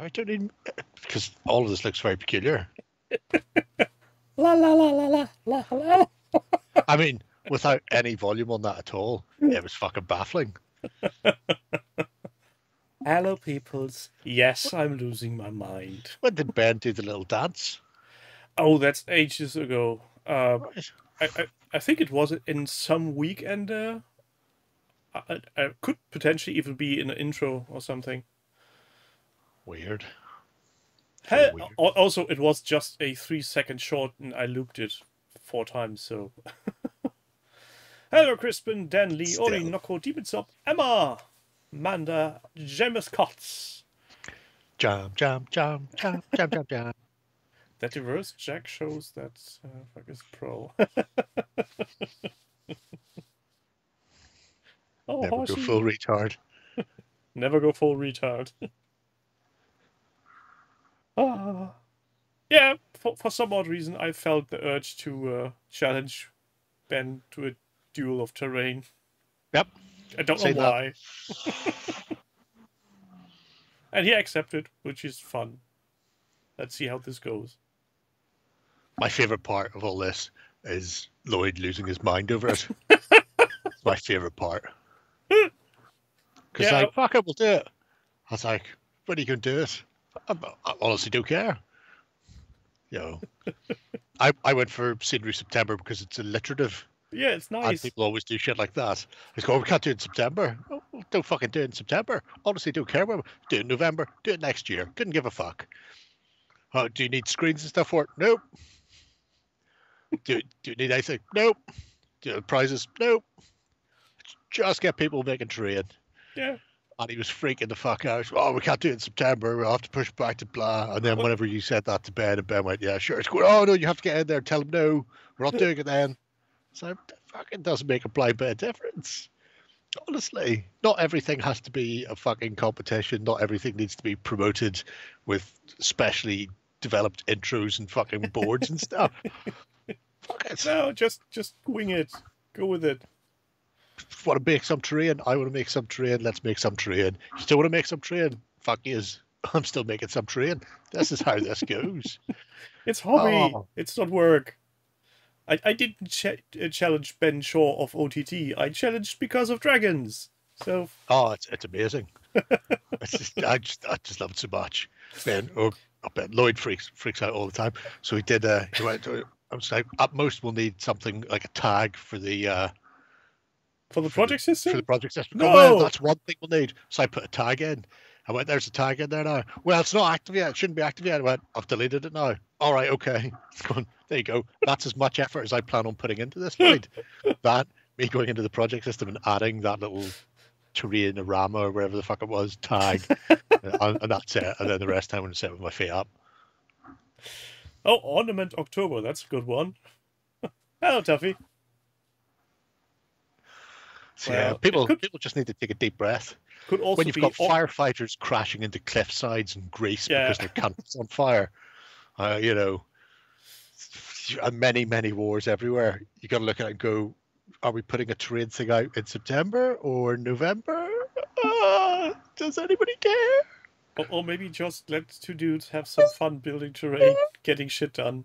I don't even because all of this looks very peculiar. La la la la la la la. I mean, without any volume on that at all, it was fucking baffling. Hello, peoples. Yes, I'm losing my mind. When did Ben do the little dance? Oh, that's ages ago. Uh, Right. I, I, I think it was in some weekend. Uh, I, I- I could potentially even be in an intro or something. Weird. Hey, weird. also, it was just a three second short, and I looped it four times. So, hello, Crispin, Dan Lee, Ori, Still. Noko, Demons Up, Emma, Manda, James Kotz. Jam, jam, jam, jam, jam, jam, jam. That reverse jack shows that uh, fuck is pro. oh, Never go horsey. full retard. Never go full retard. Ah. Yeah, for, for some odd reason, I felt the urge to uh, challenge Ben to a duel of terrain. Yep. I don't Say know why. and he accepted, which is fun. Let's see how this goes. My favorite part of all this is Lloyd losing his mind over it. it's my favorite part. Because Yeah. like, fuck it, we'll do it. I was like, when are you going to do it? I, I honestly don't care. You know, I, I went for Scenery September because it's alliterative. Yeah, it's nice. And people always do shit like that. It's go, "Oh, we can't do it in September. Oh, don't fucking do it in September. Honestly, don't care. about it. Do it in November. Do it next year. Couldn't give a fuck. Oh, do you need screens and stuff for it? Nope. do, do you need anything? Nope. Do you prizes? Nope. Just get people making trade. Yeah. And he was freaking the fuck out. Oh, we can't do it in September. We'll have to push back to blah. And then whenever you said that to Ben, and Ben went, "Yeah, sure." It's going. Oh no, you have to get in there and tell him no. We're not doing it then. So it fucking doesn't make a blind bit of difference. Honestly, not everything has to be a fucking competition. Not everything needs to be promoted with specially developed intros and fucking boards and stuff. Fuck it. No, just just wing it. Go with it. Want to make some terrain? I want to make some terrain. Let's make some terrain. You still want to make some terrain? Fuck yous. I'm still making some terrain. This is how this goes. It's hobby. Oh. It's not work. I, I didn't ch- uh, challenge Ben Shaw of OTT. I challenged because of dragons. So Oh, it's it's amazing. it's just, I just I just love it so much. Ben, oh, I bet Lloyd freaks freaks out all the time. So he did. Uh, he went. To, I was like, at most we'll need something like a tag for the uh, for the For the- project system, for the project system. No! Oh, well, that's one thing we'll need. So I put a tag in. I went, there's a tag in there now. Well, it's not active yet. It shouldn't be active yet. I went, I've deleted it now. All right, okay. It's there you go. That's as much effort as I plan on putting into this fight. that, me going into the project system and adding that little terrain rama or wherever the fuck it was tag. and, and that's it. And then the rest I'm going to sit with my feet up. oh, Ornament October. That's a good one. Hello, Tuffy. Well, yeah, people could- people just need to take a deep breath. Could also when you've be got or- firefighters crashing into cliff sides in Greece Yeah. because their country's on fire, uh, you know, many many wars everywhere. You got to look at it and go: Are we putting a terrain thing out in September or November? Uh, does anybody care? or, or maybe just let two dudes have some fun building terrain, getting shit done.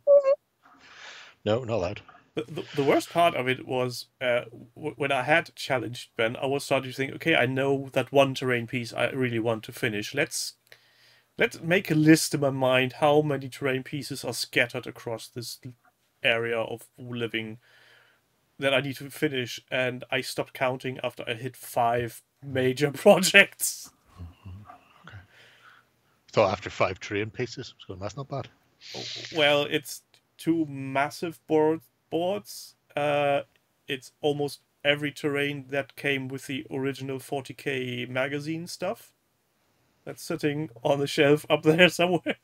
No, not allowed. The, the, worst part of it was uh, when I had challenged Ben, I was starting to think, okay, I know that one terrain piece I really want to finish. Let's let's make a list in my mind how many terrain pieces are scattered across this area of living that I need to finish, and I stopped counting after I hit five major projects. So after five terrain pieces, going, that's not bad. Well, it's two massive board boards. Uh, it's almost every terrain that came with the original 40k magazine stuff. That's sitting on the shelf up there somewhere.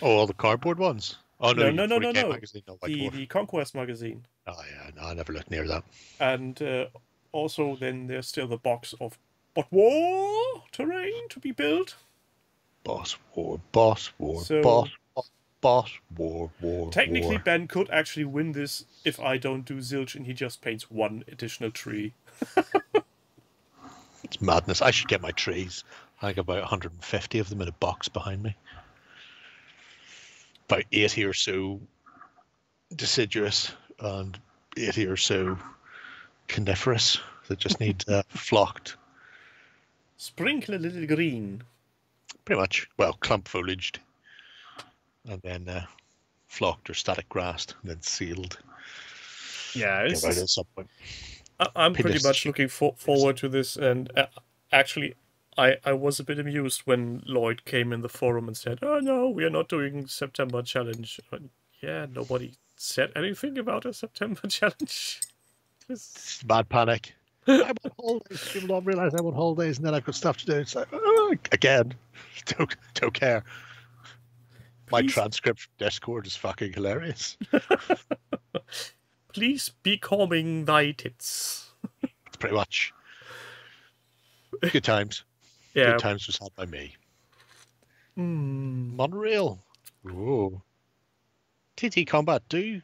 Oh, all the cardboard ones. Oh no, No, no, no, no, 40K no. Magazine, not the, the Conquest magazine. Oh yeah, no, I never looked near that. And uh, also, then there's still the box of but war terrain to be built. Boss war, boss war, So- boss, boss, war, war. Technically, war. Ben could actually win this if I don't do Zilch and he just paints one additional tree. it's madness. I should get my trees. I think about 150 of them in a box behind me. About 80 or so deciduous and 80 or so coniferous that just need uh, flocked. Sprinkle a little green. Pretty much, well, clump foliaged. And then uh, flocked or static grassed and then sealed. Yeah, it's, out at some point. I- I'm pretty much looking for- forward to this, and uh, actually, I, I was a bit amused when Lloyd came in the forum and said, "Oh no, we are not doing September challenge." Uh, yeah, nobody said anything about a September challenge. It's mad panic. I'm on holidays. People don't realize I'm on holidays, and then I've got stuff to do. It's like oh, again, don't don't care. My transcript Discord is fucking hilarious. Please be calming thy tits. It's pretty much good times. Yeah. Good times was had by me. Mm, Monorail. Ooh. TT Combat do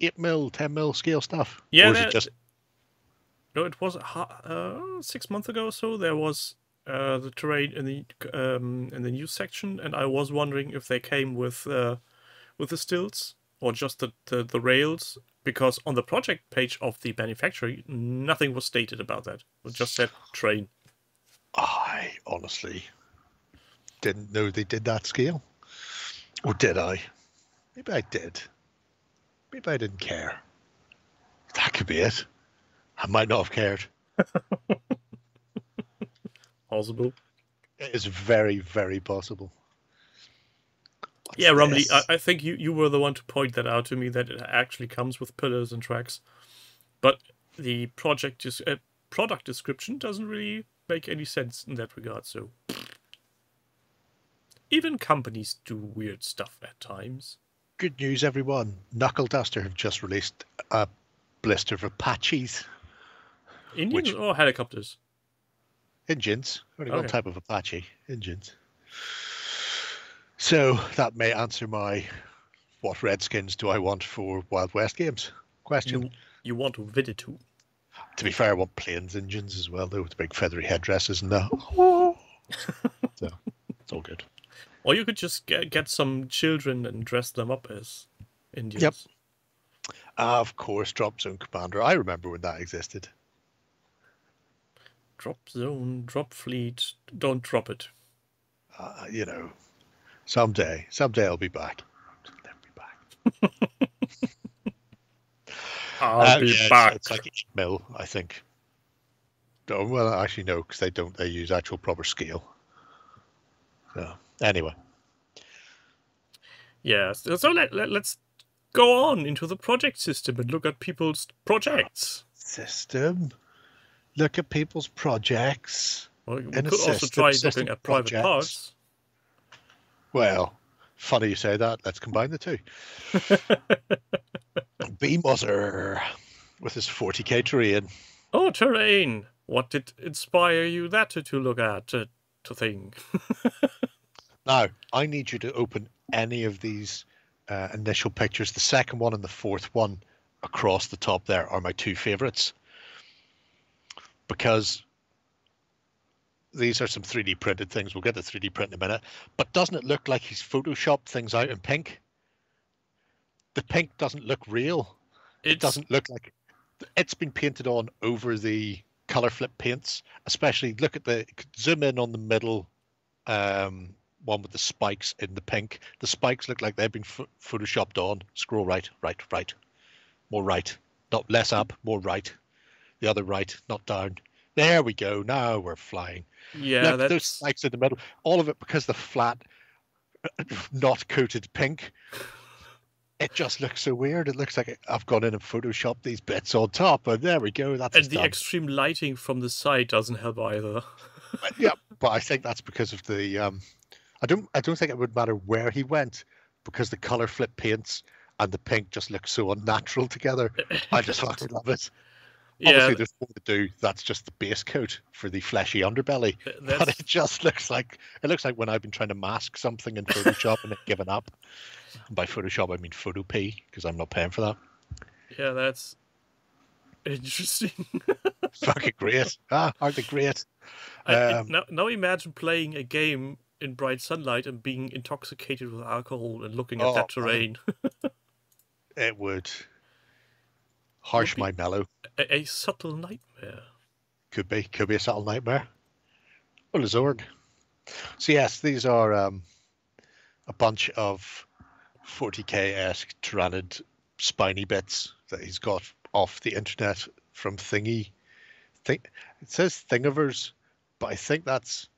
eight mil, ten mil scale stuff. Yeah, or is it just no, it was uh, six months ago or so. There was uh, the terrain in the um, in the news section, and I was wondering if they came with uh, with the stilts or just the, the, the rails, because on the project page of the manufacturer, nothing was stated about that. It just said train. I honestly didn't know they did that scale. Or did I? Maybe I did. Maybe I didn't care. That could be it. I might not have cared. Possible. It is very, very possible. What's Yeah, Rumley, this? I, I think you, you were the one to point that out to me that it actually comes with pillars and tracks, but the project is uh, product description doesn't really make any sense in that regard. So even companies do weird stuff at times. Good news, everyone. Knuckle Duster have just released a blister of Apaches Indians Which- or helicopters? Engines. Only one Okay. type of Apache engines. So that may answer my what Redskins do I want for Wild West games question. You you want to vid it too? To be fair, I want planes engines as well, though, with the big feathery headdresses and that. so it's all good. Or you could just get get some children and dress them up as Indians. Ah, of course, Drop Zone Commander. I remember when that existed. Drop zone, drop fleet. Don't drop it. Uh, you know, someday, someday I'll be back. Never be back. I'll Uh, be yeah, back. It's, like eight mil, I think. Oh, well, actually, no, because they don't. They use actual proper scale. So anyway, Yes. So let, let, let's go on into the project system and look at people's projects. system. Look at people's projects. Well, we And could also try looking at private projects. parts. Well, funny you say that. Let's combine the two. B Mother with his 40k terrain. Oh, terrain! What did inspire you that to, look at, to, to think? Now, I need you to open any of these uh, initial pictures. The second one and the fourth one across the top there are my two favorites because these are some 3D printed things. We'll get the 3D print in a minute. But doesn't it look like he's photoshopped things out in pink? The pink doesn't look real. It doesn't look like it's been painted on over the color flip paints. Especially look at the zoom in on the middle um, one with the spikes in the pink. The spikes look like they've been ph- photoshopped on. Scroll right, right, right, more right, not less up, more right. The other right, not down. There we go. Now we're flying. Yeah, Look, those spikes in the middle. All of it because the flat, not coated pink. it just looks so weird. It looks like I've gone in and photoshopped these bits on top, and there we go. That's and the done. extreme lighting from the side doesn't help either. But, yeah, but I think that's because of the. Um, I don't. I don't think it would matter where he went, because the color flip paints and the pink just look so unnatural together. I just fucking love it. Yeah, Obviously, there's more to do. That's just the base coat for the fleshy underbelly. th- But it just looks like it looks like when I've been trying to mask something in Photoshop and it given up. And by Photoshop, I mean Photopea because I'm not paying for that. yeah, that's interesting. Fucking great. Ah, aren't they great? I- I- Um, now, now imagine playing a game in bright sunlight and being intoxicated with alcohol and looking at Oh, that man. terrain. It would harsh my mellow. a, a subtle nightmare. Could be. Could be a subtle nightmare. Well, a Zorg. So yes, these are um, a bunch of 40k-esque Tyranid spiny bits that he's got off the internet from Thingy. Think it says Thingiverse, but I think that's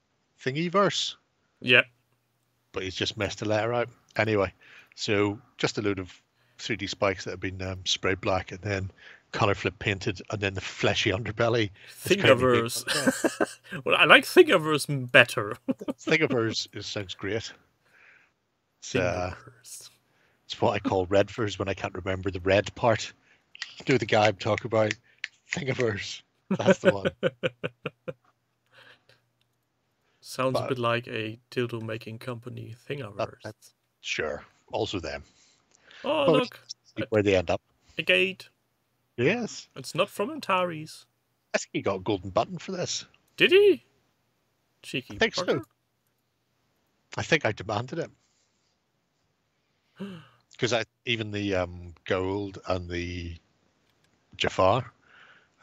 Thingiverse. Yeah, But he's just messed a letter out. Anyway, so just a load of 3D spikes that have been um, sprayed black and then color flip painted, and then the fleshy underbelly. is currently being Thingiverse. well, I like Thingiverse better. Thingiverse is, sounds great. It's, uh, it's what I call redverse when I can't remember the red part. Do the guy I'm talking about. Thingiverse. That's the one. Sounds a bit like a dildo making company. Thingiverse. that's- Sure. Also them. Oh, look, where they end up. a gate. Yes. It's not from Antares. I think he got a golden button for this. Did he? Cheeky. I think so. I think I demanded it. Because I even the um, gold and the Jafar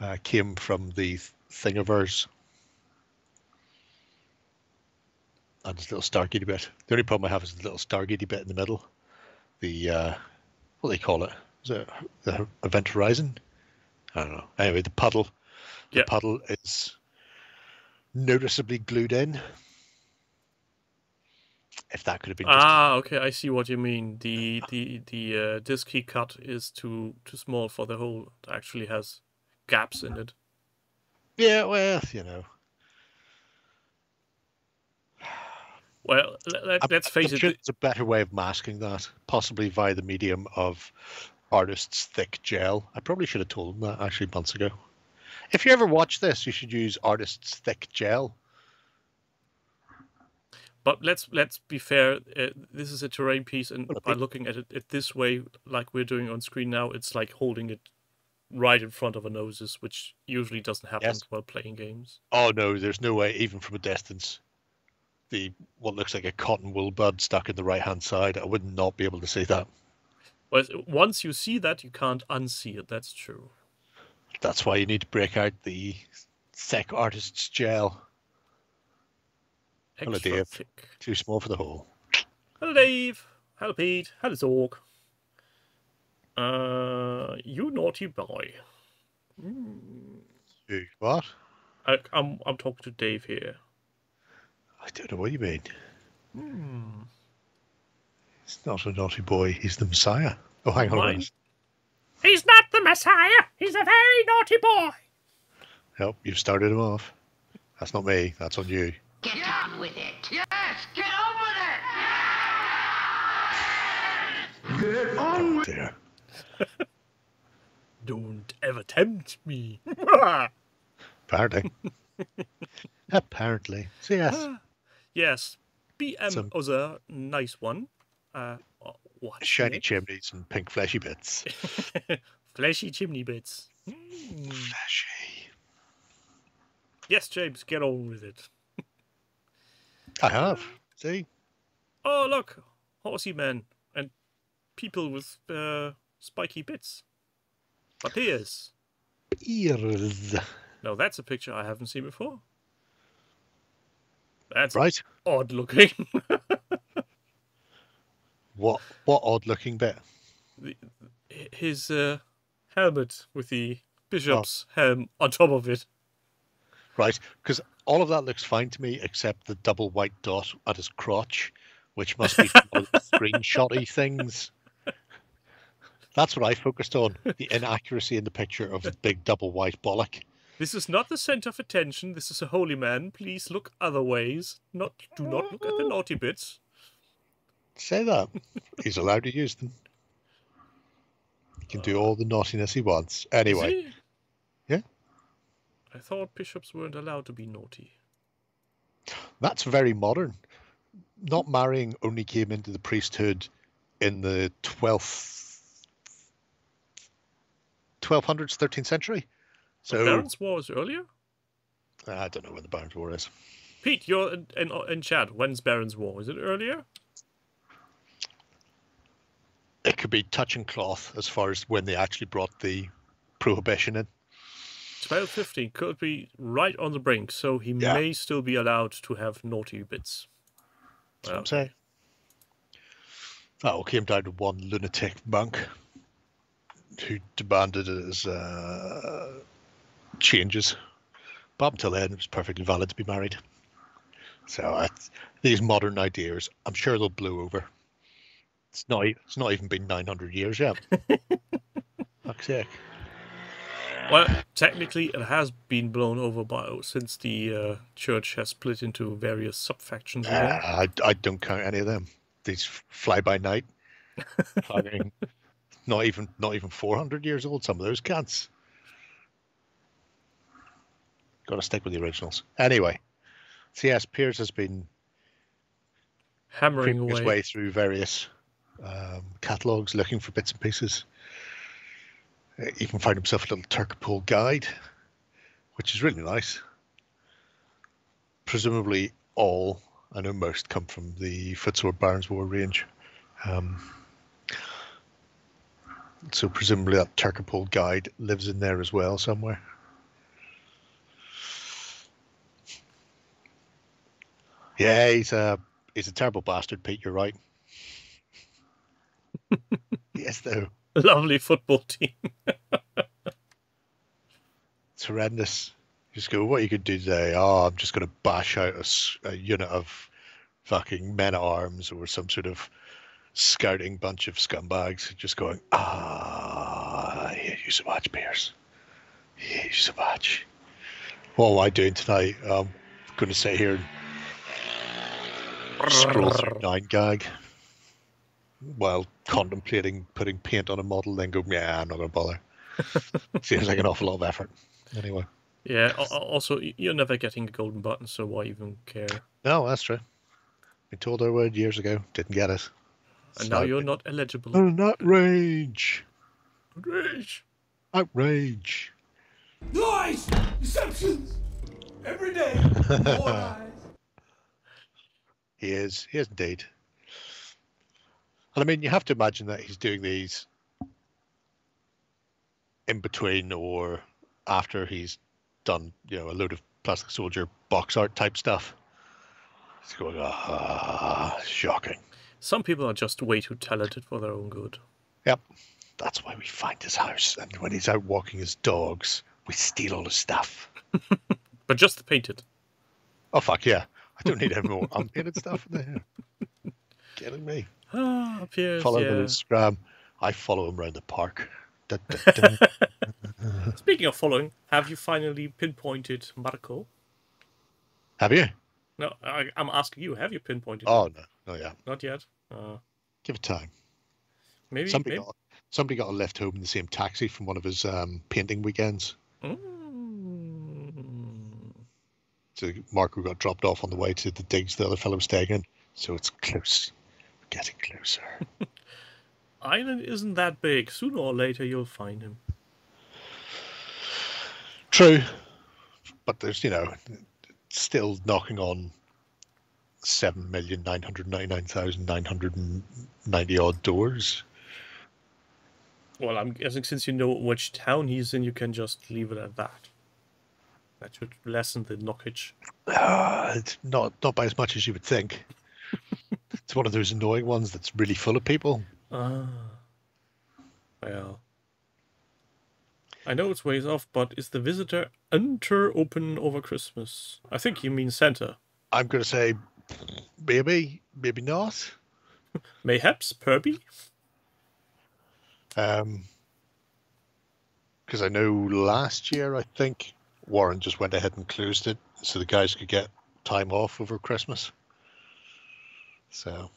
uh, came from the Thingiverse. And this little Stargate bit. The only problem I have is the little Stargate bit in the middle. The uh, what they call it? Is it the Event Horizon? I don't know. Anyway, the puddle. The Yeah. puddle is noticeably glued in. If that could have been Ah, okay. I see what you mean. The the the uh, disk key cut is too too small for the hole. It actually has gaps in it. Yeah, well, you know. Well, let, let, I'm- let's I'm face sure it. There's a better way of masking that, possibly via the medium of artist's thick gel. I probably should have told them that actually months ago. If you ever watch this, you should use artist's thick gel. But let's let's be fair. Uh, this is a terrain piece, and by looking at it, it this way, like we're doing on screen now, it's like holding it right in front of our noses, which usually doesn't happen Yes. while playing games. Oh no, there's no way, even from a distance. The what looks like a cotton wool bud stuck in the right hand side, I would not be able to see that. But once you see that, you can't unsee it. That's true. That's why you need to break out the thick artist's gel. Hello, Dave. thick. Too small for the hole. Hello, Dave. Hello, Pete. Hello, Zorg. Uh, you naughty boy. Ooh, What? I, I'm I'm talking to Dave here. I don't know what you mean. Hmm. He's not a naughty boy. He's the Messiah. Oh, hang on a Mine? minute. He's not the Messiah. He's a very naughty boy. Nope, you've started him off. That's not me. That's on you. Get on with it. Yes, get on with it! There. Don't ever tempt me. Apparently. Apparently. So yes, yes, BM Some- was a nice one. Uh, what? shiny chimneys and pink fleshy bits. Fleshy chimney bits. Mm. Fleshy. Yes, James, get on with it. I have. See? Oh, look, horsey men and people with uh, spiky bits. Papyrus. Ears. Now that's a picture I haven't seen before. That's Right. odd looking. What what odd looking bit? His uh, helmet with the bishop's helm on top of it. Right. Because all of that looks fine to me except the double white dot at his crotch, which must be one of the screenshotty things. That's what I focused on. The inaccuracy in the picture of the big double white bollock. This is not the center of attention. This is a holy man. Please look other ways. Not do not look at the naughty bits. Say that. He's allowed to use them. He can do all the naughtiness he wants. Anyway, See? Yeah? I thought bishops weren't allowed to be naughty. that's very modern. Not marrying only came into the priesthood in the 12th 1200s, 13th century. So Baron's War was earlier. I don't know when the Barons War is. Pete, you're in, in, in chat. When's Baron's War? Is it earlier? It could be touch and cloth as far as when they actually brought the prohibition in. 1250 could be right on the brink, so he Yeah. may still be allowed to have naughty bits. That's what Well, I'm saying. That all came down to one lunatic monk who demanded as. uh, changes. But up until then, it was perfectly valid to be married. So I, these modern ideas, I'm sure they'll blow over. It's not. It's not even been 900 years yet. Fuck's sake. Well, technically, it has been blown over by since the uh, church has split into various sub-factions. again. Uh, I, I don't count any of them. These fly by night. Fucking not even not even 400 years old. Some of those cats. Got to stick with the originals. Anyway, C.S. Pierce has been Hammering his way through various um, catalogs looking for bits and pieces. He even found himself a little Turcopole guide, which is really nice. Presumably, all I know most come from the Footsore Barons War range. Um, so presumably that Turcopole guide lives in there as well somewhere. Yeah, he's a he's a terrible bastard, Pete. You're right. yes, though Lovely football team. it's horrendous. You just go, what you could do today? Oh, I'm just going to bash out a unit of fucking men at arms or some sort of scouting bunch of scumbags. Just going, ah, I hate you so much, Pierce. I hate you so much. What am I doing tonight? I'm going to sit here and scroll through nine gag while contemplating putting paint on a model, then go, yeah, I'm not going to bother. Seems like an awful lot of effort. Anyway. Yeah. al- al- Also, you're never getting a golden button, so why even care? No, that's true. We told our word years ago, didn't get it. And now you're not eligible. An outrage! Rage. Outrage! Lies! Deceptions! Every day, more lies. He is. He is indeed. And I mean, you have to imagine that he's doing these in between or after he's done, you know, a load of plastic soldier box art type stuff. It's going, ah, shocking. Some people are just way too talented for their own good. Yep. That's why we find his house. And when he's out walking his dogs, we steal all his stuff. But just to paint it. Oh, fuck yeah. I don't need any more unpainted stuff in there. Kidding me. Ah, Piers, follow him yeah. on Instagram. I follow him around the park. Da, da, da. Speaking of following, have you finally pinpointed Marco? Have you? No, I, I'm asking you. Have you pinpointed? Oh him? no, no, yeah. not yet. Uh, Give it time. maybe. Somebody maybe... got somebody got a lift home in the same taxi from one of his um, painting weekends. Mm. So who got dropped off on the way to the digs the other fellow was staying in. So it's close. We're getting closer. Island isn't that big. Sooner or later, you'll find him. True, but there's you know still knocking on seven million nine hundred ninety nine thousand nine hundred and ninety odd doors. Well, I'm guessing since you know which town he's in, you can just leave it at that. That should lessen the knockage. Uh, it's not not by as much as you would think. it's one of those annoying ones that's really full of people. Ah. Well. I know it's ways off, but is the visitor enter open over Christmas? I think you mean Santa. I'm going to say maybe, maybe not. Mayhaps Perby? Um, because I know last year I think Warren just went ahead and closed it so the guys could get time off over Christmas. So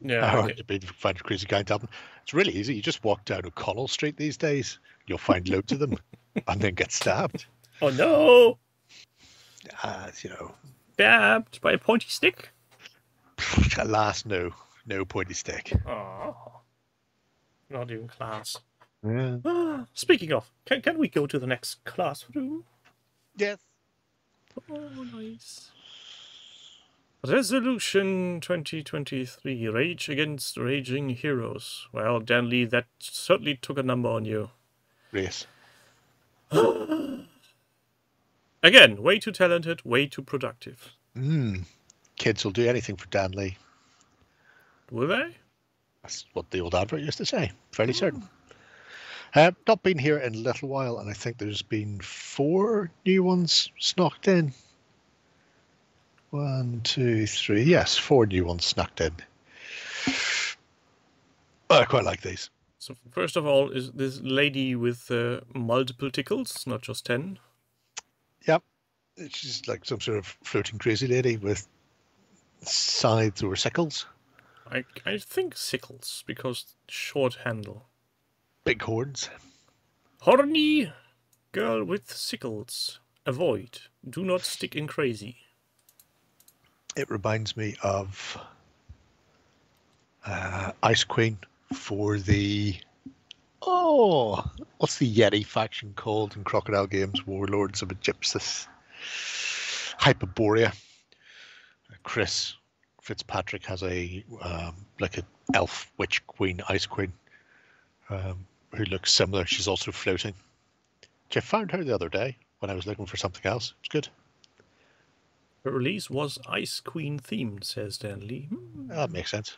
Yeah. I okay. want to be find a crazy guy in Dublin. It's really easy. You just walk down O'Connell Street these days. You'll find loads of them, and then get stabbed. Oh no! Uh, you know, Stabbed by a pointy stick. alas, no, no pointy stick. Oh. Not even class. Yeah. Ah, speaking of, can, can we go to the next classroom? Yes. Oh, nice. Resolution 2023 Rage Against Raging Heroes. Well, Dan Lee, that certainly took a number on you. Race. Again, way too talented, way too productive. Mm. Kids will do anything for Dan Lee. Will they? That's what the old advert used to say. Fairly certain. Uh, not been here in a little while, and I think there's been four new ones snuck in. One, two, three. Yes, four new ones snuck in. I quite like these. So, first of all, is this lady with uh, multiple tickles, not just 10? Yep. She's like some sort of floating crazy lady with scythes or sickles, I, I think sickles, because short handle. Big horns. Horny girl with sickles. Avoid. Do not stick in crazy. It reminds me of uh, Ice Queen for the oh, what's the Yeti faction called in Crocodile Games? Warlords of Aegyptus, Hyperborea. Chris Fitzpatrick has a um, like a elf witch queen, Ice Queen, um, who looks similar. She's also floating. I found her the other day when I was looking for something else. It's good. Her release was Ice Queen themed, says Dan Lee. Hmm. That makes sense.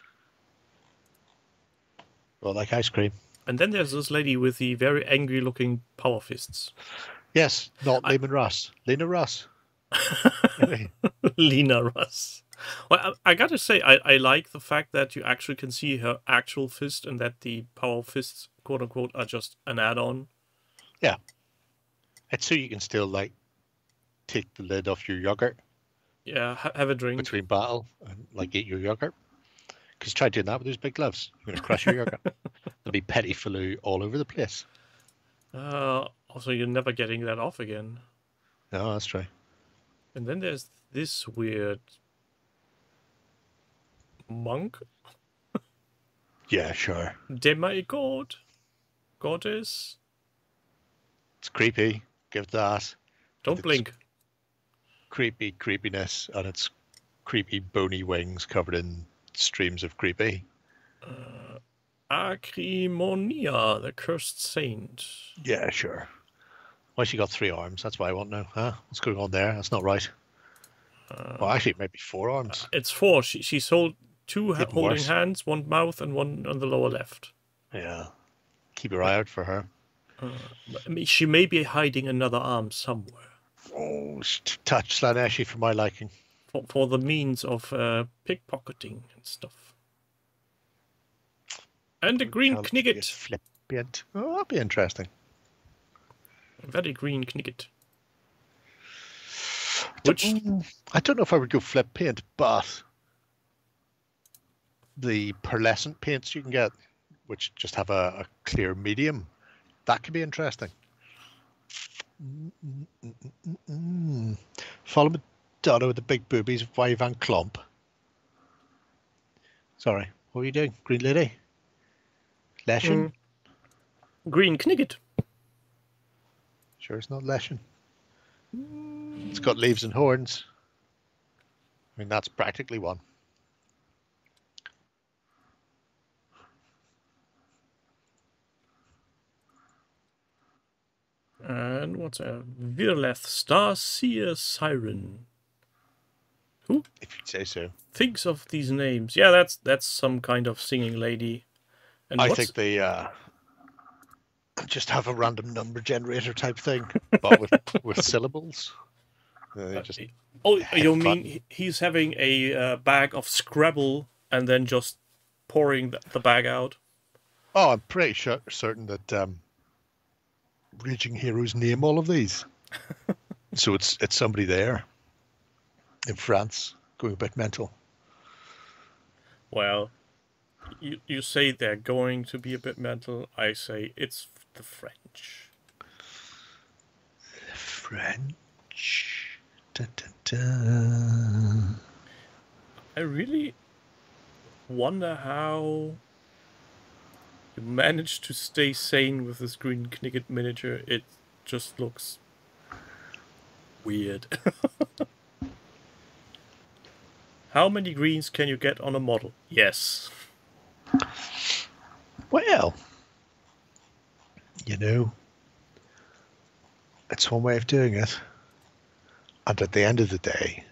Well, like ice cream. And then there's this lady with the very angry looking power fists. Yes, not Leman Russ. Lena Ross. Lena Russ. Well, I, I gotta say, I, I like the fact that you actually can see her actual fist and that the power fists, quote unquote, are just an add on. Yeah, it's so you can still like take the lid off your yogurt Yeah, ha- have a drink. between battle and like eat your yogurt. Because try doing that with those big gloves. You're gonna crush your yogurt. There'll be petty faloo all over the place. Uh, also, you're never getting that off again. No, that's true. And then there's this weird monk, Yeah, sure. demigod, goddess. It's creepy. Give that. Don't blink. Creepy creepiness and its creepy bony wings covered in streams of creepy. Uh, Acrimonia, the cursed saint. Yeah, sure. Why she got three arms? That's why I want to know. Huh? What's going on there? That's not right. Uh, well, actually, maybe four arms. Uh, it's four. She she's hold two Even holding worse. hands, one mouth, and one on the lower left. Yeah. Keep your eye out for her. I mean, She may be hiding another arm somewhere Oh, she's too touch Slaaneshi for my liking. for, for the means of uh, pickpocketing and stuff. And a green Hell, be a knigget. Flippant. Oh, that'd be interesting. A Very green knigget. Which Which I don't know if I would go flip paint, but the pearlescent paints you can get, which just have a, a clear medium, that could be interesting. Mm-mm-mm-mm-mm. Follow Madonna with the big boobies, Vi Van Klomp. Sorry, what are you doing, Green Lady? Leshen? Mm. green knigget. Sure, it's not Leshen. It's got leaves and horns. I mean, that's practically one. And what's a Virleth Star Seer Siren? Who If you'd say so. thinks of these names? Yeah, that's that's some kind of singing lady. And I what's- think they uh, just have a random number generator type thing, but with with syllables. Uh, just Oh, you mean he- he's having a uh, bag of Scrabble and then just pouring the, the bag out? Oh, I'm pretty sure, certain that um, Raging Heroes name all of these. so it's it's somebody there in France going a bit mental. Well, you you say they're going to be a bit mental. I say it's the French. The French. Dun, dun, dun. I really wonder how managed to stay sane with this green Knicket miniature. It just looks weird. how many greens can you get on a model? Yes. Well, you know, it's one way of doing it. And at the end of the day,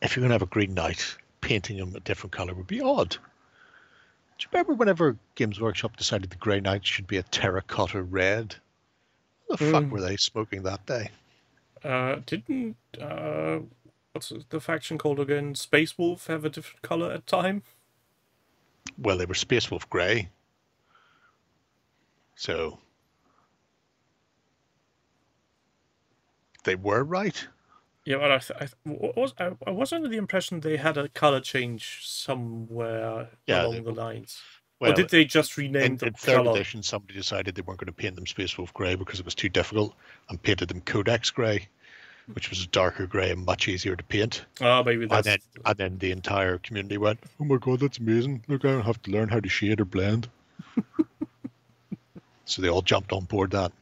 if you're going to have a Green Knight, painting him a different color would be odd. You remember whenever Games Workshop decided the Grey Knight should be a terracotta red? What the fuck Mm. were they smoking that day? Uh, didn't uh, what's the faction called again? Space Wolf have a different color at time? Well, they were Space Wolf Grey. So they were right. Yeah, but I, th- I th- was I, I was under the impression they had a color change somewhere Yeah, along they- the lines. Well, or did they just rename in, the in third color? edition, somebody decided they weren't going to paint them Space Wolf Grey because it was too difficult and painted them Codex Grey, which was a darker grey and much easier to paint. Oh, maybe And then, and then the entire community went, "Oh my god, that's amazing! Look, I don't have to learn how to shade or blend." so they all jumped on board that.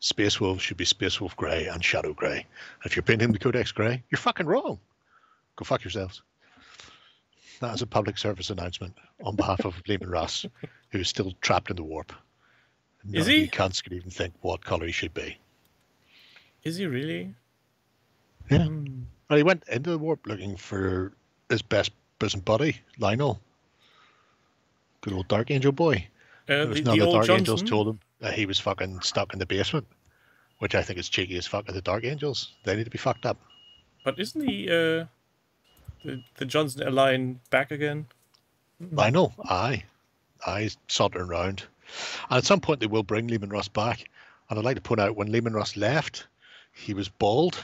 Space Wolves should be Space Wolf Grey and Shadow Grey. If you're painting the Codex Grey, you're fucking wrong. Go fuck yourselves. That is a public service announcement on behalf of Leman Russ, who is still trapped in the warp. None Is he? You cunts can even think what colour he should be. is he really? Yeah. Hmm. Well, he went into the warp looking for his best prison buddy, Lionel. Good old Dark Angel boy. Uh, It the, none the the old Dark Johnson. Angels told him that he was fucking stuck in the basement, which I think is cheeky as fuck of the Dark Angels. They need to be fucked up. But isn't the uh, the, the Johnson line back again? I know. aye. Aye, sauntering around. And at some point they will bring Leman Russ back. And I'd like to point out when Leman Russ left, he was bald,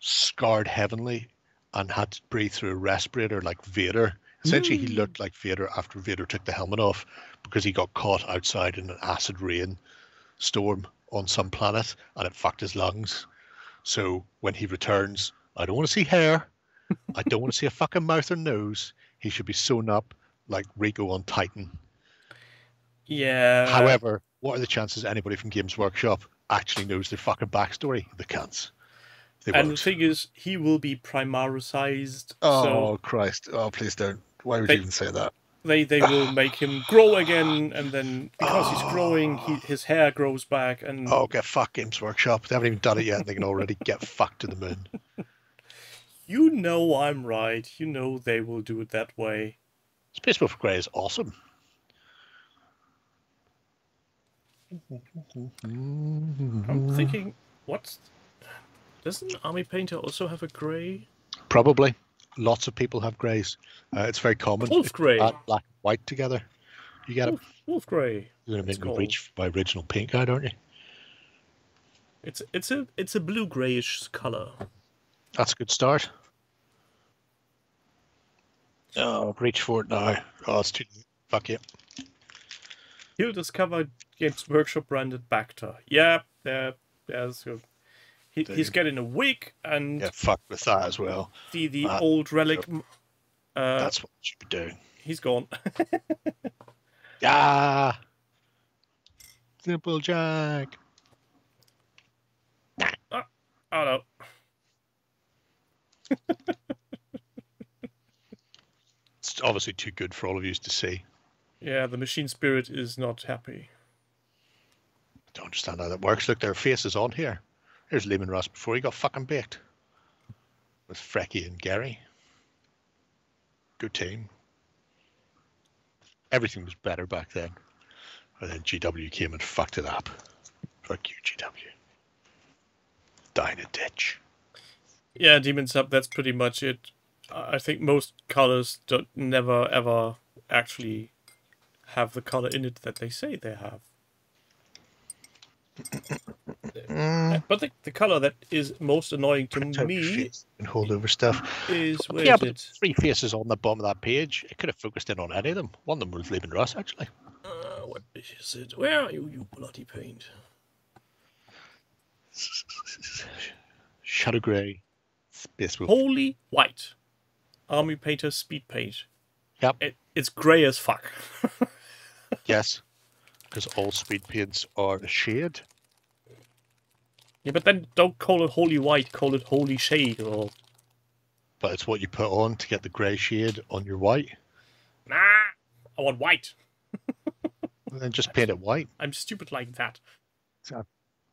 scarred heavenly, and had to breathe through a respirator like Vader. Essentially, he looked like Vader after Vader took the helmet off because he got caught outside in an acid rain storm on some planet and it fucked his lungs. So when he returns, I don't want to see hair. I don't want to see a fucking mouth or nose. He should be sewn up like Rico on Titan. Yeah. However, what are the chances anybody from Games Workshop actually knows their fucking backstory? They can't. They and the won't. thing is, he will be primarisized. Oh So Christ! Oh please don't. Why would They- you even say that? They they will make him grow again, and then because he's growing, he, his hair grows back, and Oh, get fucked, Games Workshop. They haven't even done it yet, and they can already get fucked to the moon. you know I'm right. You know they will do it that way. Space Wolf Grey is awesome. I'm thinking, what's doesn't Army Painter also have a grey? Probably. Lots of people have greys. Uh, it's very common. Wolf It's grey. Black, and white together. You get it. Wolf, wolf grey. You're gonna make me reach my original pink guy, don't you? It's it's a it's a blue greyish color. That's a good start. Oh, reach for it now. Oh, it's too. Fuck you. He'll discover Games Workshop branded Bacta. Yeah, there, there's your. He, he's getting a wig and Yeah, fuck with that as well. the the old relic. Uh, That's what you should be doing. he's gone. Ah! Simple Jack. oh no. It's obviously too good for all of you to see. Yeah, the machine spirit is not happy. I Don't understand how that works. Look, their faces on here. Here's Leman Russ before he got fucking baked. With Frecky and Gary. Good team. Everything was better back then. And then GW came and fucked it up. Fuck you, GW. Die in a ditch. Yeah, Demon Sub. That's pretty much it. I I think most colors don't never ever actually have the color in it that they say they have. Uh, But the, the color that is most annoying to me and hold over stuff. is where yeah, is but it? three faces on the bottom of that page. It could have focused in on any of them. One of them was Leman Russ, actually. Uh, what is it? Where are you, you bloody paint? Shadow Grey, Space Wolf. Holy white. Army painter speed paint. Yep. It, it's grey as fuck. Yes, because all speed paints are a shade. yeah, but then don't call it holy white, call it holy shade or But it's what you put on to get the grey shade on your white. nah. I want white. And then just paint it white. I'm stupid like that. So-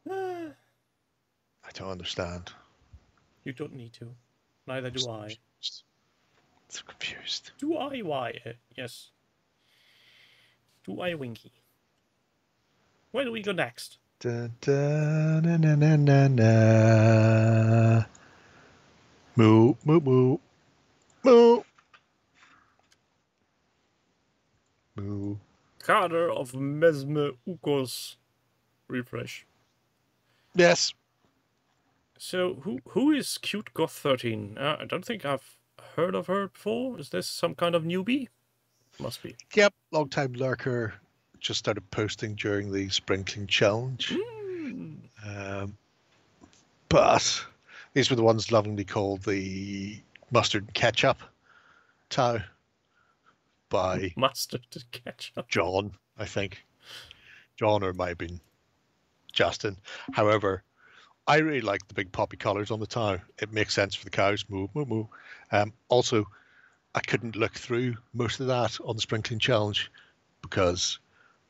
I don't understand. you don't need to. Neither do I. So confused. Do I? Why? Uh, yes. Do I, Winky? Where do we go next? Da, da, na, na, na, na, na. Moo, moo, moo. Moo. Moo. Kader of Mesme Ukos. Refresh. Yes. So who who is Cute Goth thirteen? Uh, I don't think I've heard of her before. Is this some kind of newbie? Must be. Yep. Long time lurker. Just started posting during the Springtime Challenge. Hmm. Um, but these were the ones lovingly called the mustard and ketchup tau by Mustard and ketchup. John, I think. John or it might have been Justin. However, I really like the big poppy collars on the tau. It makes sense for the cows. Moo, moo, moo. Um, also, I couldn't look through most of that on the Springtime Challenge because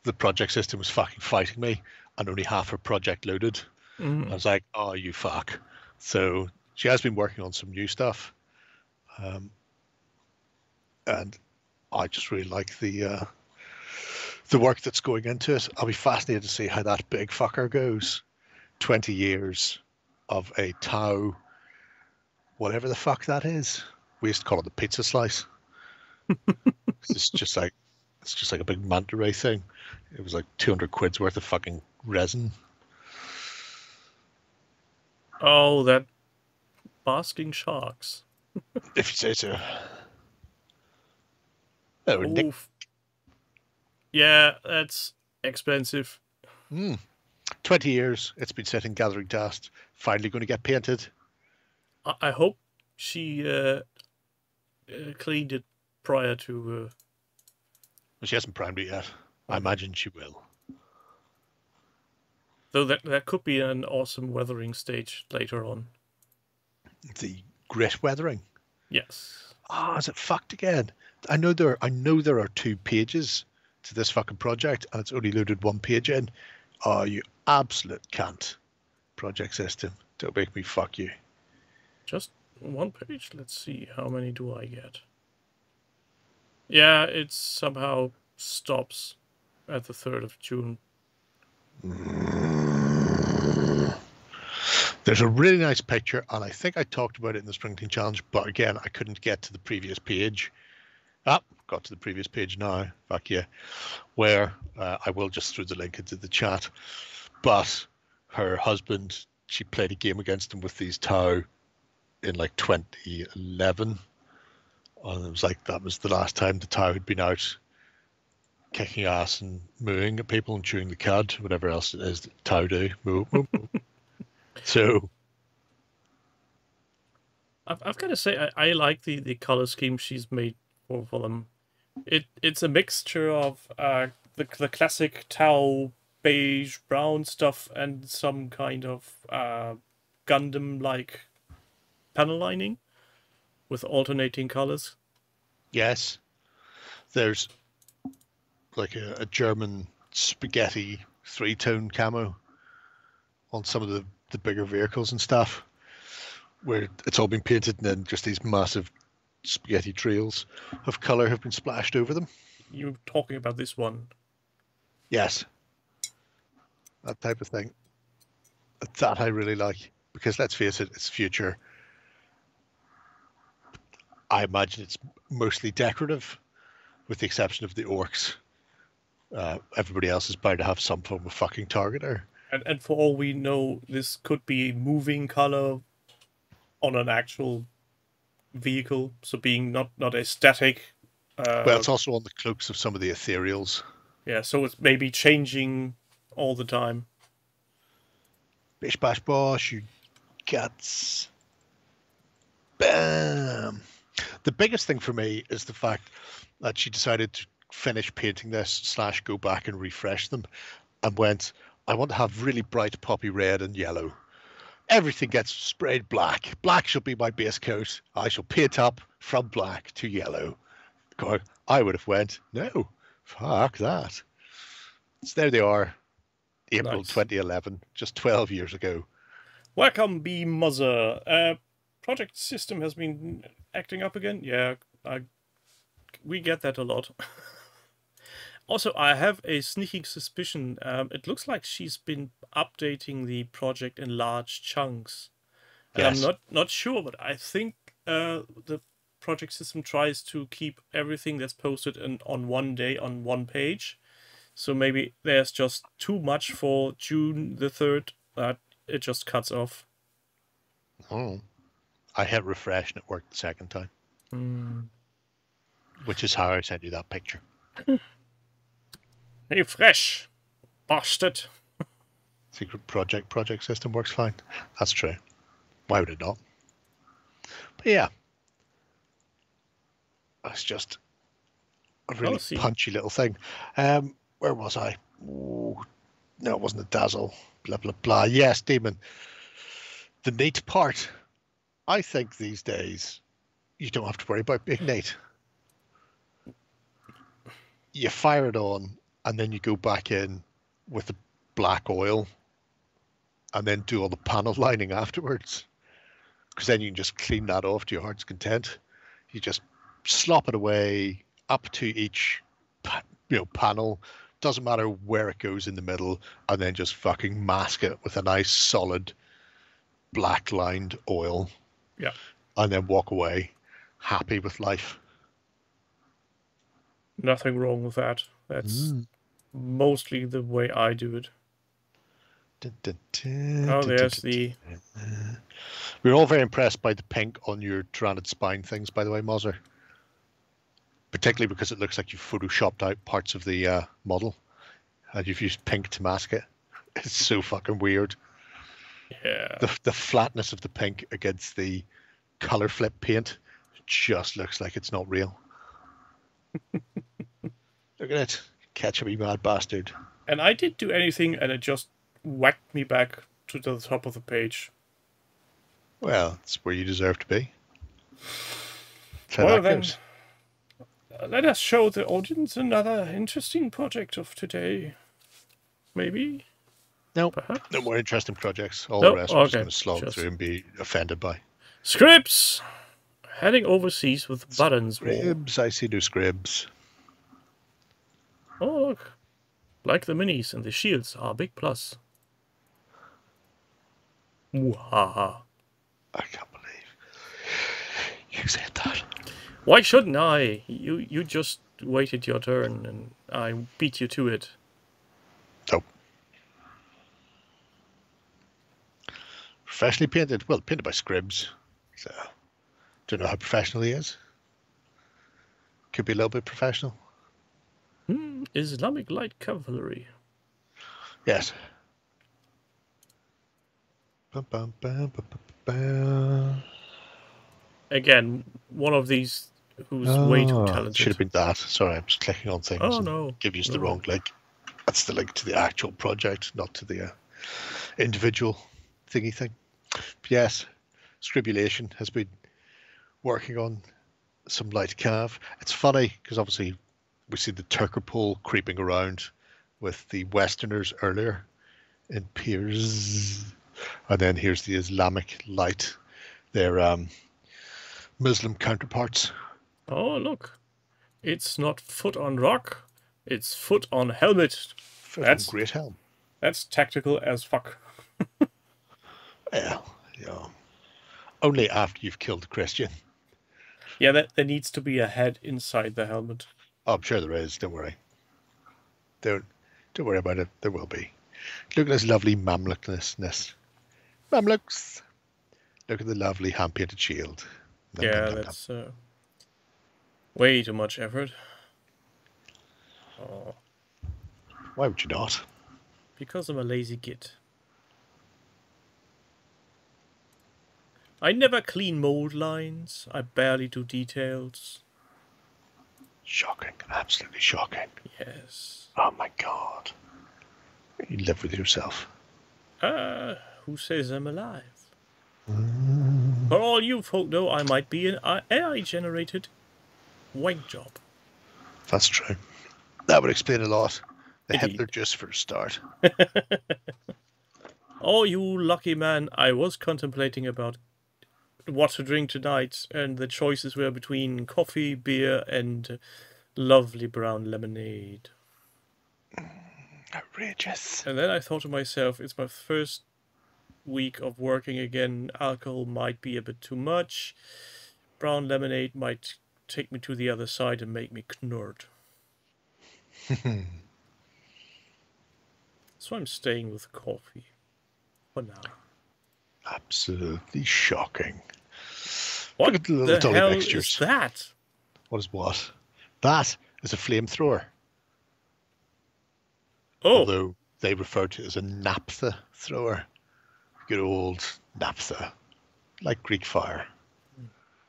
the project system was fucking fighting me and only half her project loaded. Mm. I was like, oh, you fuck. So she has been working on some new stuff. Um, and I just really like the uh, the work that's going into it. I'll be fascinated to see how that big fucker goes. 20 years of a Tau, whatever the fuck that is. We used to call it the pizza slice. it's just like it's just like a big manta ray thing. It was like 200 quid's worth of fucking resin. Oh, that basking sharks. If you say so. Oh, Nick. Yeah, that's expensive. Mm. 20 years it's been sitting gathering dust. Finally going to get painted. I, I hope she uh, uh, cleaned it prior to. Uh, she hasn't primed it yet. I imagine she will. though that that could be an awesome weathering stage later on. The grit weathering. Yes. Ah, is it fucked again? I know there. I know there are two pages to this fucking project, and it's only loaded one page in. Oh, you absolute cunt! Project system. Don't make me fuck you. Just one page. Let's see. How many do I get? Yeah, it somehow stops at the 3rd of June. There's a really nice picture, and I think I talked about it in the Springtime Challenge, but again, I couldn't get to the previous page. Ah, got to the previous page now. Fuck yeah. Where uh, I will just throw the link into the chat. But her husband, she played a game against him with these Tau in like 2011. And it was like that was the last time the Tau had been out kicking ass and mooing at people and chewing the cud, whatever else it is that Tau do. Moo, moo, moo. So I've, I've got to say, I, I like the, the color scheme she's made for, for them. It It's a mixture of uh, the, the classic Tau beige brown stuff and some kind of uh, Gundam like panel lining with alternating colors. Yes. There's like a, a German spaghetti three tone camo on some of the, the bigger vehicles and stuff where it's all been painted and then just these massive spaghetti trails of colour have been splashed over them. You're talking about this one. Yes. That type of thing. That I really like because let's face it, it's future. I imagine it's mostly decorative, with the exception of the orcs uh, everybody else is bound to have some form of fucking targeter. And and for all we know, this could be moving color on an actual vehicle, so being not not a static. Uh, well, it's also on the cloaks of some of the ethereals. yeah, so it's maybe changing all the time. Bish bash bosh, you guts. Bam. The biggest thing for me is the fact that she decided to finish painting this slash go back and refresh them and went, I want to have really bright poppy red and yellow. Everything gets sprayed black. Black shall be my base coat. I shall paint up from black to yellow. God, I would have went, no, fuck that. So there they are, April Nice. 2011, just 12 years ago. Welcome, B Mother. Uh, project system has been acting up again. Yeah, I, we get that a lot. also, I have a sneaking suspicion. Um, it looks like she's been updating the project in large chunks. And I'm not not sure, but I think uh, the project system tries to keep everything that's posted in, on one day on one page. So maybe there's just too much for June the third that it just cuts off. Oh. I hit refresh and it worked the second time, which is how I sent you that picture. Hey, fresh bastard. Secret project project system works fine. That's true. Why would it not? But yeah, it's just a really punchy little thing. Um, where was I? Ooh, no, it wasn't a dazzle. Blah blah blah. Yes, demon. The neat part. I think these days you don't have to worry about being neat. You fire it on, and then you go back in with the black oil, and then do all the panel lining afterwards. Because then you can just clean that off to your heart's content. You just slop it away up to each you know panel. Doesn't matter where it goes in the middle, and then just fucking mask it with a nice solid black lined oil. Yeah. And then walk away happy with life. Nothing wrong with that. That's mostly the way I do it. Dun, dun, dun, Oh, there's the We are all very impressed by the pink on your Tyranid spine things, by the way, Mozer. Particularly because it looks like you've photoshopped out parts of the uh, model and you've used pink to mask it. It's so fucking weird. Yeah. The, the flatness of the pink against the color flip paint just looks like it's not real. Look at it. Catch me, mad bastard. And I didn't do anything, and it just whacked me back to the top of the page. Well, it's where you deserve to be. Well then, uh, let us show the audience another interesting project of today. Maybe? No, Perhaps? Uh-huh. no more interesting projects. All No? the rest we're just going to slog just- through and be offended by. Scripts! Heading overseas with buttons. War. Scribs, I see no scribs. Oh, look. Like the minis and the shields are a big plus. Wahaha. I can't believe you said that. Why shouldn't I? You you just waited your turn and I beat you to it. Professionally painted. Well, painted by Scribs. So, don't know how professional he is. Could be a little bit professional. Hmm, Islamic light cavalry. Yes. Bum, bum, bum. Again, one of these who's way too Oh, talented. Should have been that. Sorry, I'm just clicking on things. Oh, no. Give you the wrong link. That's the link to the actual project, not to the uh, individual thingy thing. But yes, Scribulation has been working on some light cav. It's funny because obviously we see the Turcopole creeping around with the Westerners earlier in Piers, and then here's the Islamic light. Their um, Muslim counterparts. Oh, look. It's not foot on rock, it's foot on helmet. Fucking That's- great helm. That's tactical as fuck. Yeah, yeah. Only after you've killed Christian. Yeah, that, there needs to be a head inside the helmet. Oh, I'm sure there is. Don't worry. Don't don't worry about it. There will be. Look at this lovely mamluckness. Mamluks. Look at the lovely hand painted shield. Nom, Yeah, nom, nom. that's uh, way too much effort. Oh, Why would you not? because I'm a lazy git. I never clean mold lines. I barely do details. Shocking. Absolutely shocking. Yes. Oh my god. You live with yourself. Uh, who says I'm alive? For all you folk know, I might be an AI-generated wank job. That's true. That would explain a lot. The Indeed. Hitler juice for a start. Oh, you lucky man! I was contemplating about what to drink tonight, and the choices were between coffee, beer, and lovely brown lemonade. Outrageous. And then I thought to myself, it's my first week of working again. Alcohol might be a bit too much. Brown lemonade might take me to the other side and make me knurd. so I'm staying with coffee for now. Absolutely shocking. What at the the hell mixtures. is that? What is what? That is a flamethrower. Oh, Although they refer to it as a naphtha thrower. Good old naphtha. Like Greek fire.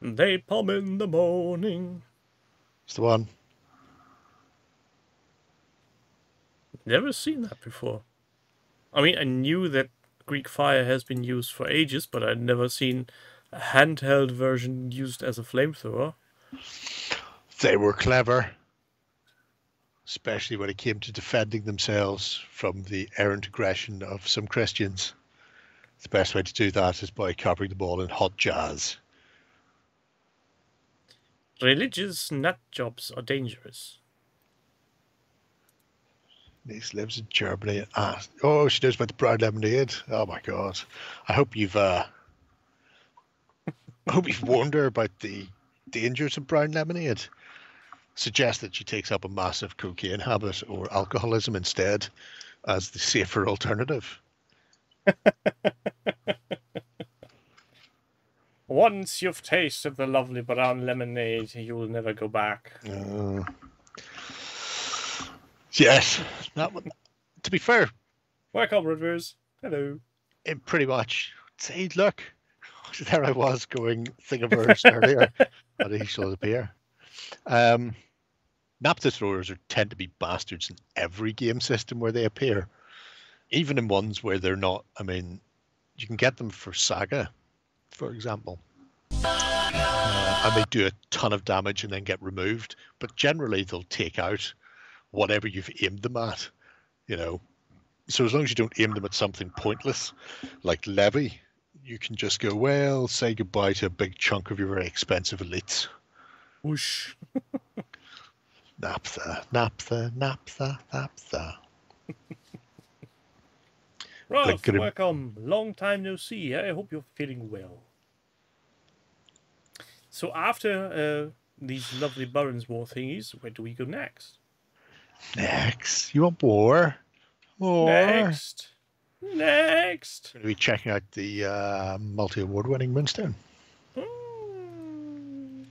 They napalm in the morning. It's the one. Never seen that before. I mean, I knew that Greek fire has been used for ages, but I'd never seen a handheld version used as a flamethrower. They were clever. Especially when it came to defending themselves from the errant aggression of some Christians. The best way to do that is by covering the ball in hot jazz. Religious nut jobs are dangerous. Niece lives in Germany. Ah, oh, she knows about the brown lemonade. Oh my god! I hope you've uh, I hope you've warned her about the dangers of brown lemonade. Suggest that she takes up a massive cocaine habit or alcoholism instead, as the safer alternative. Once you've tasted the lovely brown lemonade, you'll never go back. Uh, yes, that one. To be fair, Welcome, Rivers. Hello. it pretty much. See, look, there I was going thing of earlier, but he shall appear. Um, naphtha throwers are, tend to be bastards in every game system where they appear, even in ones where they're not. I mean, you can get them for Saga, for example, uh, and they do a ton of damage and then get removed. But generally, they'll take out whatever you've aimed them at. You know, so as long as you don't aim them at something pointless, like Levy, you can just go, well, say goodbye to a big chunk of your very expensive elites. Whoosh. Naphtha, naphtha, naphtha, naphtha. Ralph, could welcome. Long time no see. I hope you're feeling well. So after uh, these lovely Barons War thingies, where do we go next? Next, you want more? More. Next. Next. Going to be checking out the uh, multi-award winning Moonstone. Mm.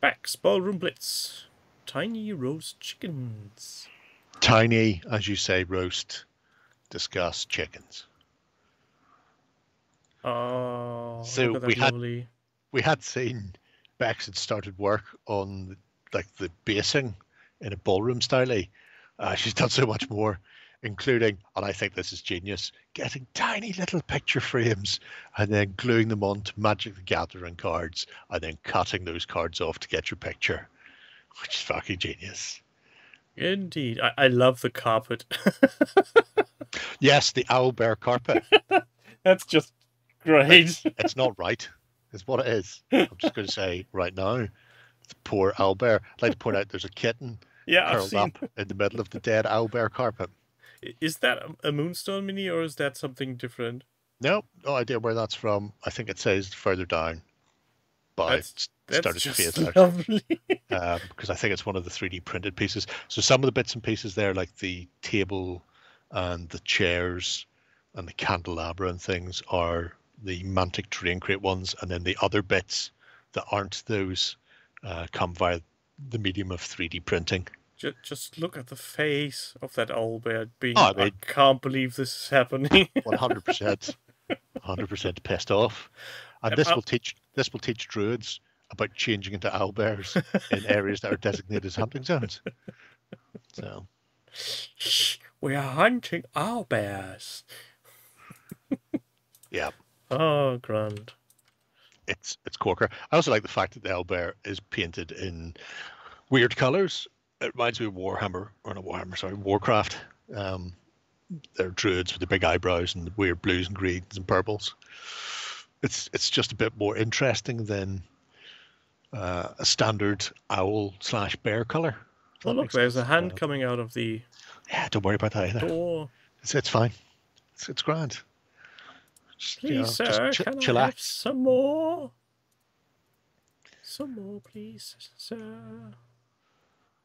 Bax Ballroom Blitz. Tiny roast chickens. Tiny, as you say, roast, discuss chickens. Oh, So look at that we had- lovely. we had seen Bex had started work on like the basing in a ballroom style. Uh, she's done so much more, including, and I think this is genius, getting tiny little picture frames and then gluing them onto Magic the Gathering cards and then cutting those cards off to get your picture, which is fucking genius. Indeed. I, I love the carpet. Yes, the owl bear carpet. That's just great. it's not right. It's what it is. I'm just going to say right now, the poor owl bear. I'd like to point out there's a kitten yeah, curled seen. up in the middle of the dead owl bear carpet. Is that a- Moonstone mini or is that something different? No, no idea where that's from. I think it says further down. but That's- I That's started to fade just out lovely. um, because I think it's one of the 3D printed pieces. So some of the bits and pieces there, like the table and the chairs and the candelabra and things, are the Mantic terrain crate ones, and then the other bits that aren't those uh, come via the medium of 3D printing. just, just look at the face of that old bear being. Oh, I I, mean- can't believe this is happening. 100%, 100% pissed off. And this I'll- will teach this will teach druids about changing into owlbears in areas that are designated as hunting zones. So. We are hunting our bears. Yeah, Oh, grand. It's it's corker. I also like the fact that the owlbear is painted in weird colors. It reminds me of Warhammer, or not Warhammer, sorry, Warcraft. Um, they're druids with the big eyebrows and the weird blues and greens and purples. It's it's just a bit more interesting than uh, a standard owl slash bear color. Oh, look, makes there's a hand Uh, coming out of the yeah, don't worry about that either. door. It's, it's fine. It's, it's grand. Just, you know, Please, sir, chi- can I have chillax. some more? Some more, please, sir.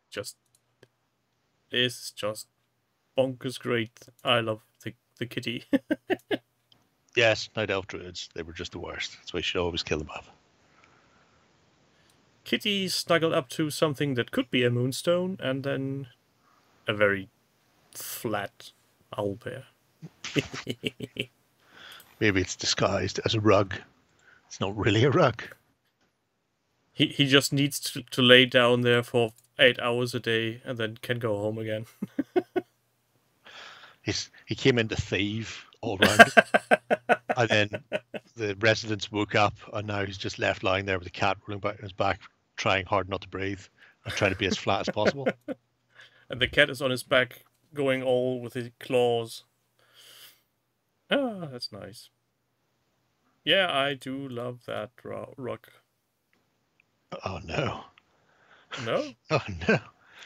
Just this is just bonkers great. I love the the kitty. Yes, night elf druids. They were just the worst. That's why you should always kill them off. kitty snuggled up to something that could be a moonstone, and then a very flat owl bear. Maybe it's disguised as a rug. It's not really a rug. He he just needs to, to lay down there for eight hours a day, and then can go home again. He's he came in to thieve all round, and then the residents woke up, and now he's just left lying there with a cat rolling back on his back, trying hard not to breathe and trying to be as flat as possible. And the cat is on his back, going all with his claws. Ah, that's nice. Yeah, I do love that ro- rock. Oh no! No? Oh no!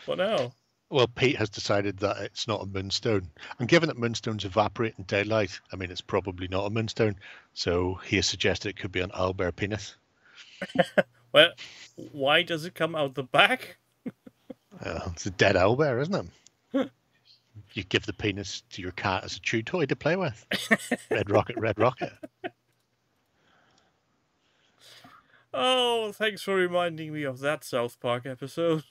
What now? Well, Pete has decided that it's not a moonstone, and given that moonstones evaporate in daylight, I mean it's probably not a moonstone. So he has suggested it could be an owlbear penis. Well, why does it come out the back? It's a dead owlbear, isn't it? You give the penis to your cat as a chew toy to play with. red rocket, red rocket. Oh, thanks for reminding me of that South Park episode.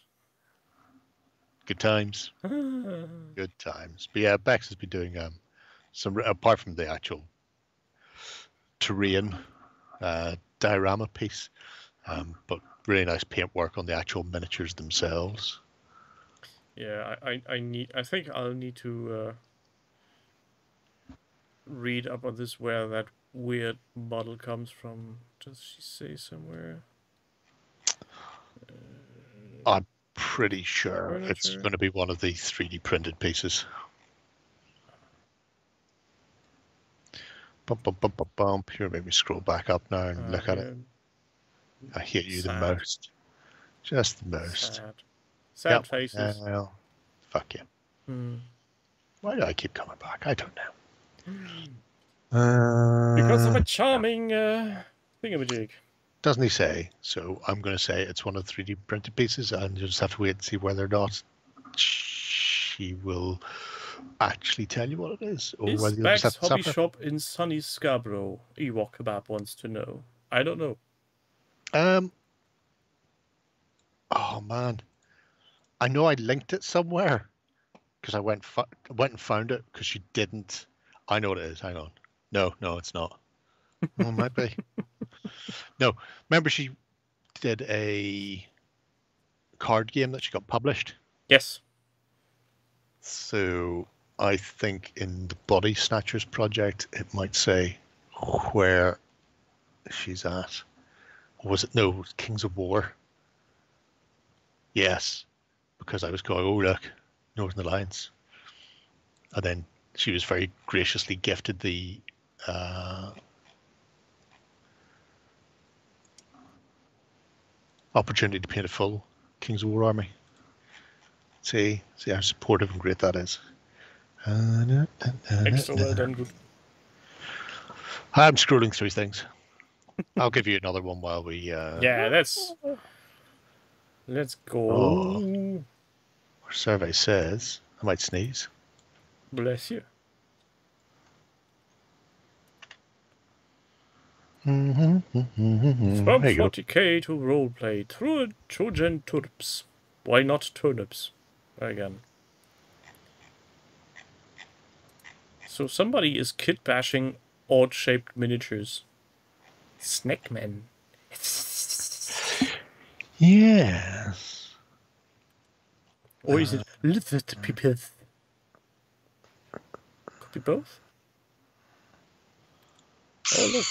Good times. Good times. But yeah, Bex has been doing um some apart from the actual terrain uh, diorama piece, um, but really nice paintwork on the actual miniatures themselves. Yeah, I, I, I need. I think I'll need to uh, read up on this where that weird model comes from. Does she say somewhere? I'm pretty sure it's going to be one of the 3D printed pieces. Bump, bump, bump, bump, bump. Here, maybe scroll back up now and Uh, look at it. I hate you Sad. the most. Just the most. Sad. Sad Yep. faces. Well, fuck you. Hmm. Why do I keep coming back? I don't know. Because of Uh, a charming uh, thingamajig. doesn't he say? So I'm going to say it's one of the 3D printed pieces, and you just have to wait and see whether or not she will actually tell you what it is, or Is whether just have Bex to hobby suffer. shop in sunny Scarborough? Ewok Kebab wants to know. I don't know. Um. Oh man, I know I linked it somewhere because I went fu- went and found it because she didn't. I know what it is. Hang on. No, no, it's not. Well, it might be. No, remember she did a card game that she got published. Yes. So I think in the Body Snatchers project, it might say where she's at. Was it no Kings of War? Yes, because I was going, oh look, Northern Alliance, and then she was very graciously gifted the uh, opportunity to paint a full Kings War army. See, see how supportive and great that is. Extra well done. Good. I'm scrolling through things. I'll give you another one while we. Uh, Yeah, let's let's go. Oh. Our survey says I might sneeze. Bless you. Mm-hmm. From There you go. 40k to roleplay, Tro- Trojan turnips. Why not turnips? Again. So somebody is kit bashing odd shaped miniatures. Snackman. Yes. Or is uh, it lizard people? Could be both. Oh look.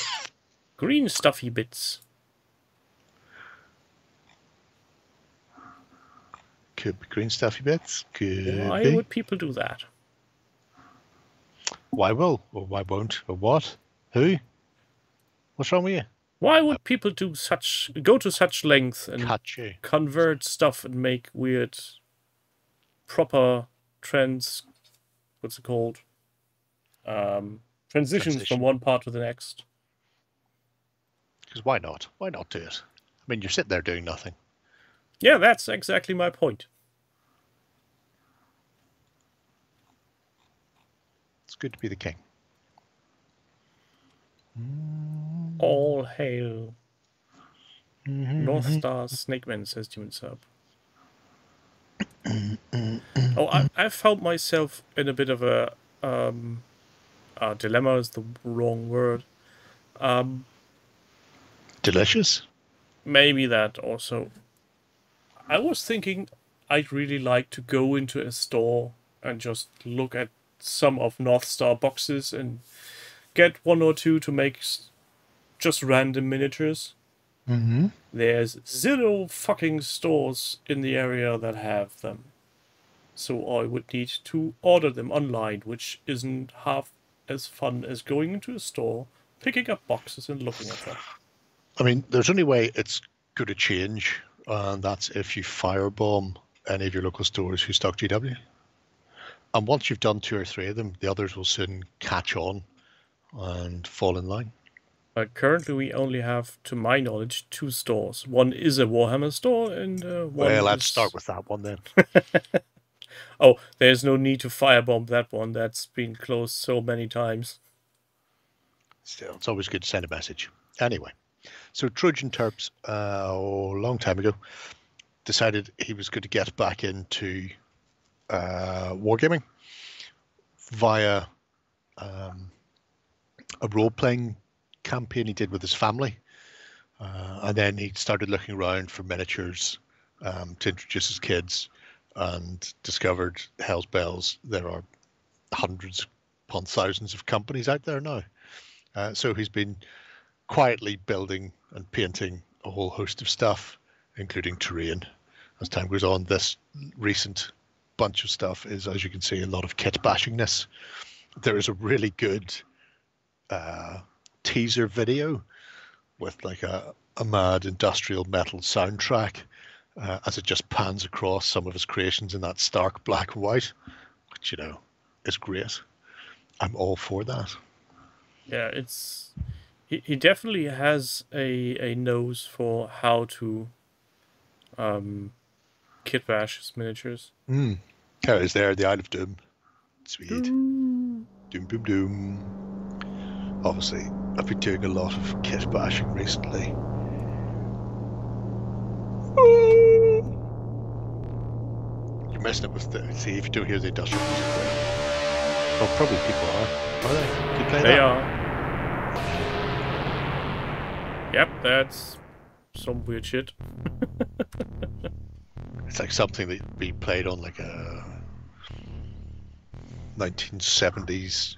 Green stuffy bits. Could be green stuffy bits. Could Why be. would people do that? Why will or why won't or what? Who? What's wrong with you? Why would people do such go to such lengths and convert stuff and make weird proper trends what's it called? Um transitions Transition. from one part to the next. Because why not? Why not do it? I mean, you're sitting there doing nothing. Yeah, that's exactly my point. It's good to be the king. All hail. Mm-hmm. North Star Snakeman says to himself. Oh, I, I found myself in a bit of a um, uh, dilemma is the wrong word. Um, Delicious. maybe that also. I was thinking I'd really like to go into a store and just look at some of North Star boxes and get one or two to make just random miniatures. Mm-hmm. There's zero fucking stores in the area that have them. So I would need to order them online, which isn't half as fun as going into a store, picking up boxes and looking at them. I mean, there's only way it's going to change, and that's if you firebomb any of your local stores who stock GW. And once you've done two or three of them, the others will soon catch on and fall in line. Uh, currently, we only have, to my knowledge, two stores. One is a Warhammer store, and uh, one well, let's is- start with that one then. Oh, there's no need to firebomb that one. That's been closed so many times. Still, it's always good to send a message. Anyway, so Trojan Terps, uh, oh, a long time ago, decided he was going to get back into uh, wargaming via um, a role playing campaign he did with his family. Uh, and then he started looking around for miniatures um, to introduce his kids and discovered Hell's Bells. There are hundreds upon thousands of companies out there now. Uh, so he's been quietly building and painting a whole host of stuff, including terrain. As time goes on, this recent bunch of stuff is, as you can see, a lot of kit bashingness. There is a really good uh, teaser video with like a, a mad industrial metal soundtrack uh, as it just pans across some of his creations in that stark black and white, which, you know, is great. I'm all for that. Yeah, it's he, he definitely has a a nose for how to um kit bash his miniatures. Mm. Oh, is there the Isle of Doom? Sweet. Doom, doom, doom. Obviously, I've been doing a lot of kit bashing recently. You're messing up with the. See if you don't hear the industrial music there. Well, probably people are. Are they? Do you play They that? are. Yep, that's some weird shit. It's like something that be played on like uh, a 1970s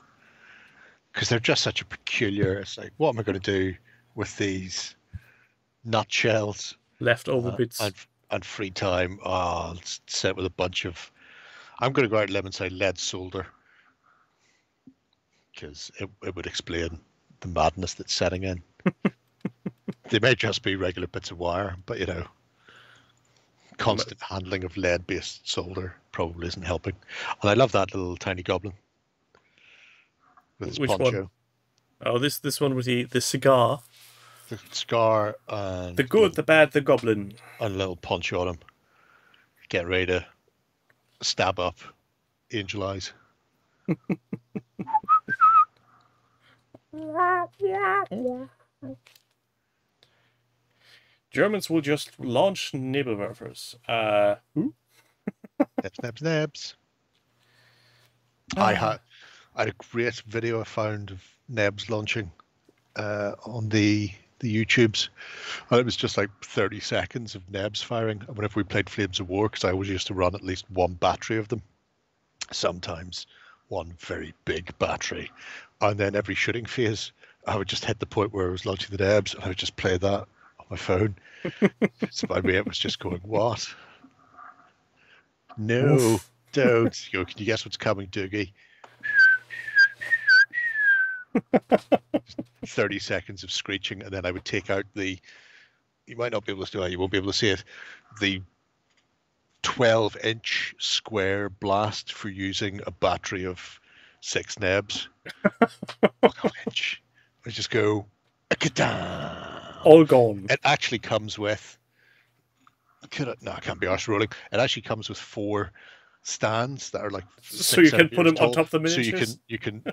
because they're just such a peculiar. It's like, what am I going to do with these nutshells Leftover uh, bits. and and free time? Oh, I'll s- sit with a bunch of. I'm going to go out on a limb and say lead solder, because it it would explain the madness that's setting in. they may just be regular bits of wire, but you know, constant handling of lead-based solder probably isn't helping. And I love that little tiny goblin with his Which one? Oh, this this one was the, the cigar. the scar, and The good, the bad, the goblin. and a little poncho on him. Get ready to stab up angel eyes. Germans will just launch Nebelwerfers. Uh, who? Snaps, snaps, snaps. I had I had a great video I found of Nebs launching uh, on the the YouTubes, and it was just like 30 seconds of Nebs firing. And whenever we played Flames of War, because I always used to run at least one battery of them, sometimes one very big battery, and then every shooting phase, I would just hit the point where I was launching the Nebs, and I would just play that on my phone. so my mate was just going, "What? No, don't. You know, can you guess what's coming, Doogie? 30 seconds of screeching, and then I would take out the. You might not be able to do it, you won't be able to see it. The 12 inch square blast for using a battery of six nebs. Inch. I just go. All gone. It actually comes with. Could it? No, I can't be arse rolling. It actually comes with four stands that are like. So you can put them on top of the So you can you can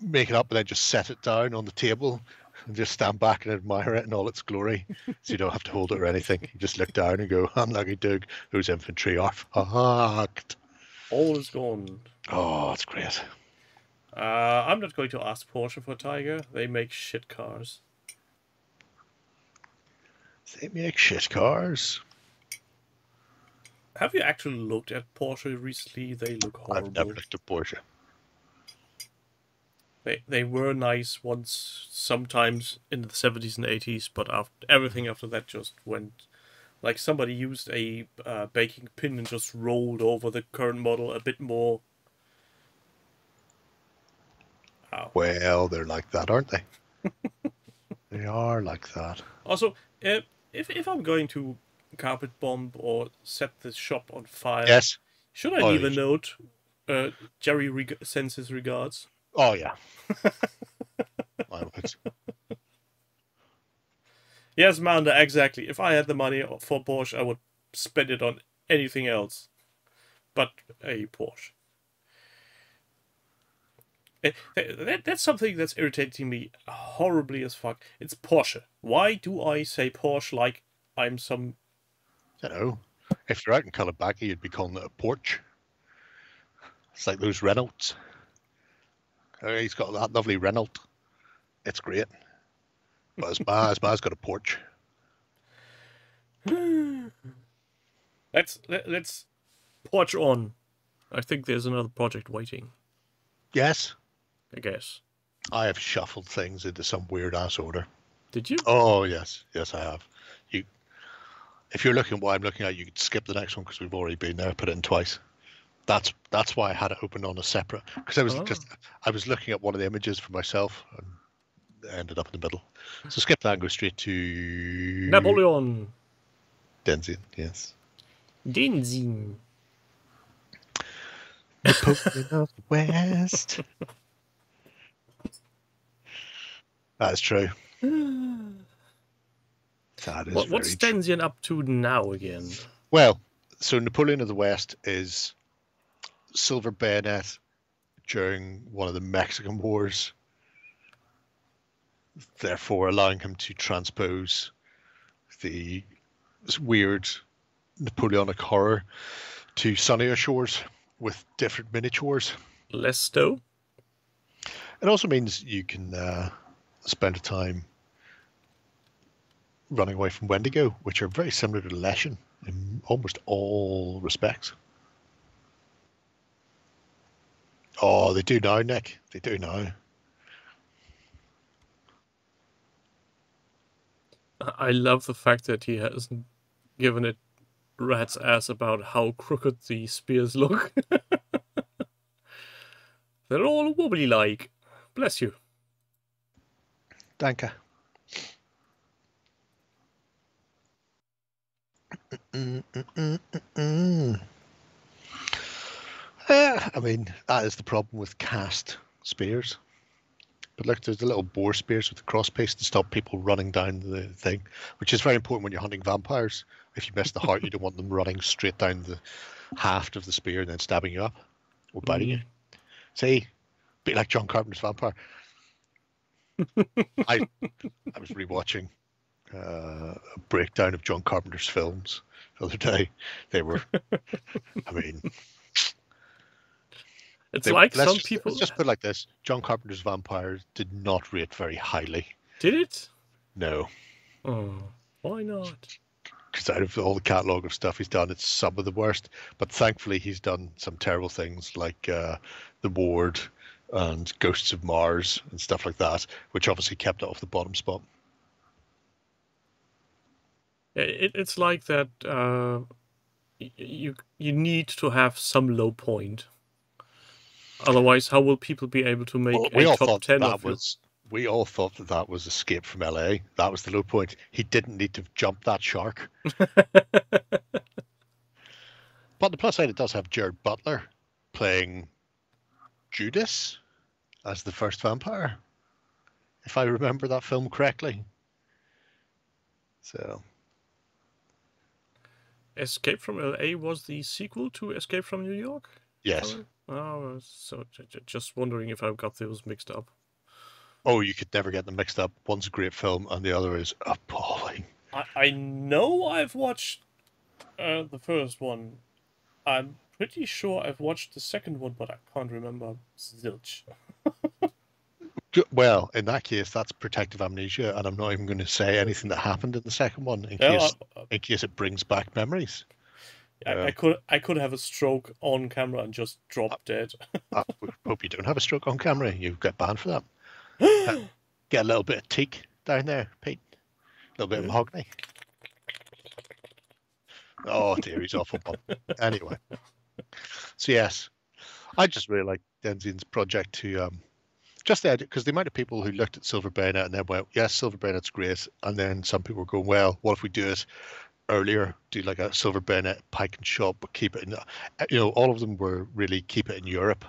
make it up and then just set it down on the table and just stand back and admire it in all its glory. So you don't have to hold it or anything. You just look down and go, "Unlucky Doug, whose infantry are fucked." All is gone. Oh, it's great. Uh, I'm not going to ask Porsche for Tiger. They make shit cars. They make shit cars. Have you actually looked at Porsche recently? They look horrible. I've never looked at Porsche. They they were nice once, sometimes in the seventies and eighties, but after everything after that just went. Like somebody used a uh, baking pin and just rolled over the current model a bit more. Wow. Well, they're like that, aren't they? they are like that. Also, uh, if if I'm going to carpet bomb or set the shop on fire, Yes. should I Oh, leave a note? Uh, Jerry reg- sends his regards. Oh yeah. I would. Yes, Manda, exactly. If I had the money for Porsche, I would spend it on anything else, but a Porsche. Eh, That, that's something that's irritating me horribly as fuck. It's Porsche. Why do I say Porsche like I'm some You know, if you're out in Kalabaki, you'd be calling it a porch. It's like those Renaults. Uh, He's got that lovely Renault. It's great. But his ma, his ma's got a porch. Let's let, let's Porsche on. I think there's another project waiting. Yes, I guess. I have shuffled things into some weird ass order. Did you? Oh yes, yes I have. If you're looking at what I'm looking at, you could skip the next one because we've already been there. Put it in twice. That's that's why I had it open on a separate because I was Oh. just I was looking at one of the images for myself and ended up in the middle. So skip that and go straight to Napoleon. Denzin. Yes. Denzin. Napoleon of the West. That's true. That is What, what's true. Up to now again? Well, so Napoleon of the West is silver bayonet during one of the Mexican Wars, therefore allowing him to transpose the weird Napoleonic horror to sunnier shores with different miniatures. Lesto? It also means you can uh, spend time running away from Wendigo, which are very similar to Leshen in almost all respects. Oh, they do now, Nick. They do now. I love the fact that he hasn't given it rat's ass about how crooked the spears look. They're all wobbly like. Bless you. Danke. Mm-mm-mm-mm-mm. Yeah, I mean, that is the problem with cast spears. But look, there's the little boar spears with the cross piece to stop people running down the thing, which is very important when you're hunting vampires. If you miss the heart, you don't want them running straight down the haft of the spear and then stabbing you up or biting you. See, bit like John Carpenter's vampire. I I was rewatching uh, a breakdown of John Carpenter's films the other day. They were, I mean, It's they, like some just, people Let's just put it like this: John Carpenter's vampires did not rate very highly. did it. No, Oh, why not? because out of all the catalogue of stuff he's done, it's some of the worst. But thankfully, he's done some terrible things like uh, The Ward and Ghosts of Mars and stuff like that, which obviously kept it off the bottom spot. It, it's like that. Uh, you you need to have some low point. Otherwise, how will people be able to make Well, we a all top thought ten that of was we all thought that that was Escape from LA. That was the low point. He didn't need to jump that shark. But the plus side, it does have Gerard Butler playing Judas as the first vampire, if I remember that film correctly. So Escape from L.A. was the sequel to Escape from New York. yes. Oh, so just wondering if I've got those mixed up. Oh, you could never get them mixed up. One's a great film, and the other is appalling. I, I know I've watched uh, the first one. I'm pretty sure I've watched the second one, but I can't remember zilch. Well, in that case, that's protective amnesia, and I'm not even going to say anything that happened in the second one in case I, in case it brings back memories. I, Yeah. I could I could have a stroke on camera and just drop dead. I hope you don't have a stroke on camera. You get banned for that. Uh, Get a little bit of teak down there, Pete. A little bit of mahogany. Oh dear, he's awful. Bob. Anyway, so yes, I just really like Denzian's project to um, just the idea because the amount of people who looked at Silver Bayonet and then went, "Yes, Silver Bayonet's great," and then some people were going, "Well, what if we do it earlier? Do like a Silver Bayonet pike and shot, but keep it in." uh, You know, all of them were really keep it in Europe.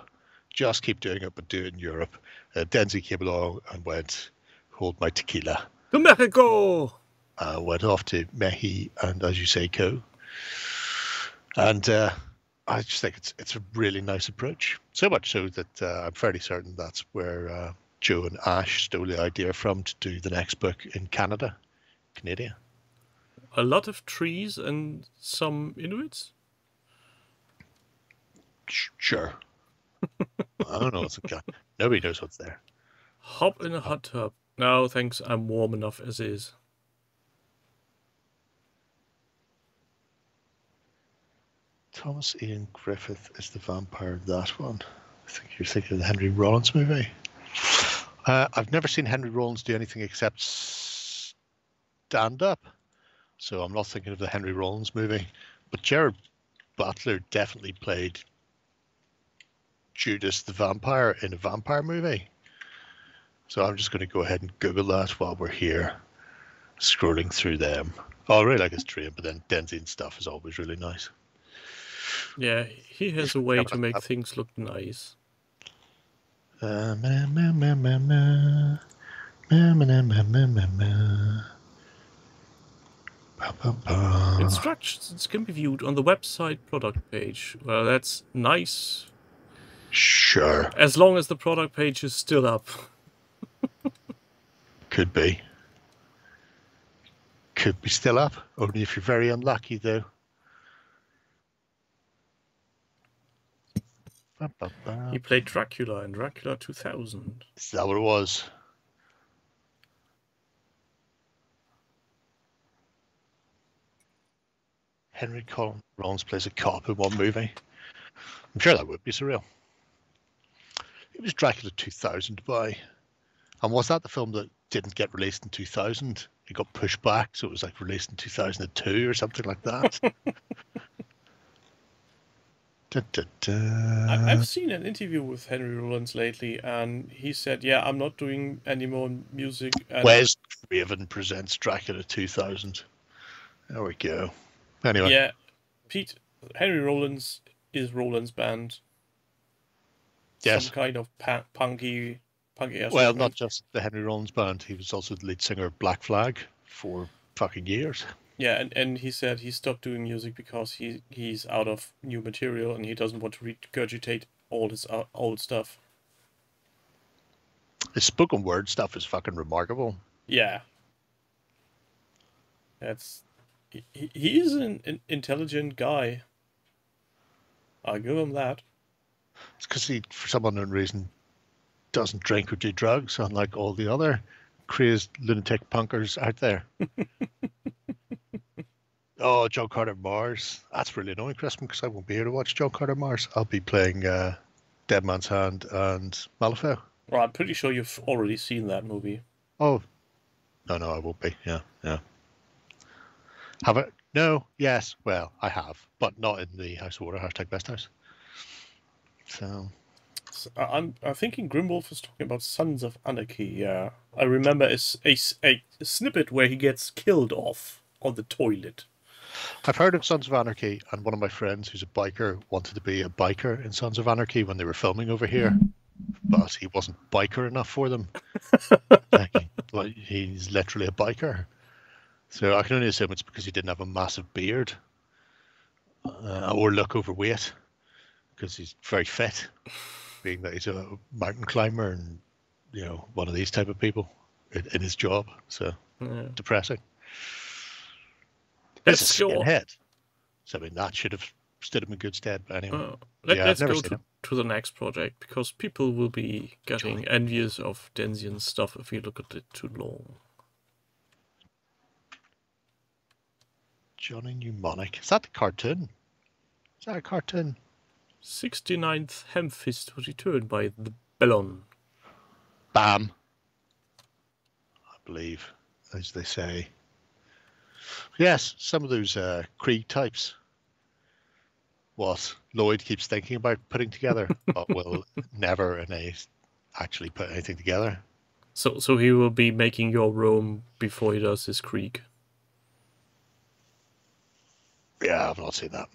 Just keep doing it, but do it in Europe. Uh, Denzi came along and went, "Hold my tequila." To Mexico! uh, went off to Mehi and, as you say, Co. And uh, I just think it's it's a really nice approach. So much so that uh, I'm fairly certain that's where uh, Joe and Ash stole the idea from to do the next book in Canada, Canada. A lot of trees and some Inuits? Sure. I don't know what's in Canada. Nobody knows what's there. Hop in a hot tub. No, thanks, I'm warm enough as is. Thomas Ian Griffith is the vampire of that one. I think you're thinking of the Henry Rollins movie. Uh, I've never seen Henry Rollins do anything except stand up, so I'm not thinking of the Henry Rollins movie. But Gerard Butler definitely played Judas the vampire in a vampire movie. So I'm just going to go ahead and Google that while we're here, scrolling through them. Oh, I really like his dream, but then Denzian stuff is always really nice. Yeah, he has a way to make things look nice. Uh, ma, ma, ma, ma, ma. Ma, ma, ma, ma, ma, ma, ma. Ba, ba, ba. Instructions can be viewed on the website product page. Well, that's nice, Sure, as long as the product page is still up. could be. Could be still up, only if you're very unlucky, though. Ba, ba, ba. He played Dracula in Dracula 2000. Is that what it was? Henry Collins Rollins plays a cop in one movie. I'm sure that would be surreal. It was Dracula 2000 by. And was that the film that didn't get released in 2000 it got pushed back, so it was like released in 2002 or something like that. Da, da, da. I, I've seen an interview with Henry Rollins lately, and he said, "Yeah, I'm not doing any more music." And Wes Craven presents Dracula 2000. There we go. Anyway, yeah, Pete Henry Rollins is Rollins' band. yes. Some kind of pa- punky, punky. Well, rock not just the Henry Rollins band. He was also the lead singer of Black Flag for fucking years. Yeah, and, and he said he stopped doing music because he he's out of new material and he doesn't want to regurgitate all his uh, old stuff. His spoken word stuff is fucking remarkable. Yeah. That's he, he- he is an, an intelligent guy. I'll give him that. It's because he, for some unknown reason, doesn't drink or do drugs, unlike all the other crazed lunatic punkers out there. oh, John Carter Mars. That's really annoying, Crispin, because I won't be here to watch John Carter Mars. I'll be playing uh, Dead Man's Hand and Malifaux. Well, I'm pretty sure you've already seen that movie. Oh, no, no, I won't be. Yeah, yeah. Have it? No, yes. Well, I have, but not in the House of Water hashtag best house. So, S- I- I'm I'm thinking Grimwolf is talking about Sons of Anarchy. Yeah, I remember a, a, a snippet where he gets killed off on the toilet. I've heard of Sons of Anarchy, and one of my friends who's a biker wanted to be a biker in Sons of Anarchy when they were filming over here, but he wasn't biker enough for them. Like, but he's literally a biker. So I can only assume it's because he didn't have a massive beard uh, or look overweight, because he's very fit, being that he's a mountain climber and you know one of these type of people in, in his job. So Yeah. depressing. Let's It's a go. skinhead. So I mean that should have stood him in good stead. But anyway, Uh, let, yeah, let's go to, to the next project because people will be getting envious of Denzian's stuff if we look at it too long. Johnny Mnemonic. Is that the cartoon? Is that a cartoon? 69th Hemfist was returned by the Bellon. Bam. I believe, as they say. Yes, some of those uh, Krieg types. What Lloyd keeps thinking about putting together, but will never in a actually put anything together. So, so he will be making your room before he does his Krieg. Yeah, I've not seen that.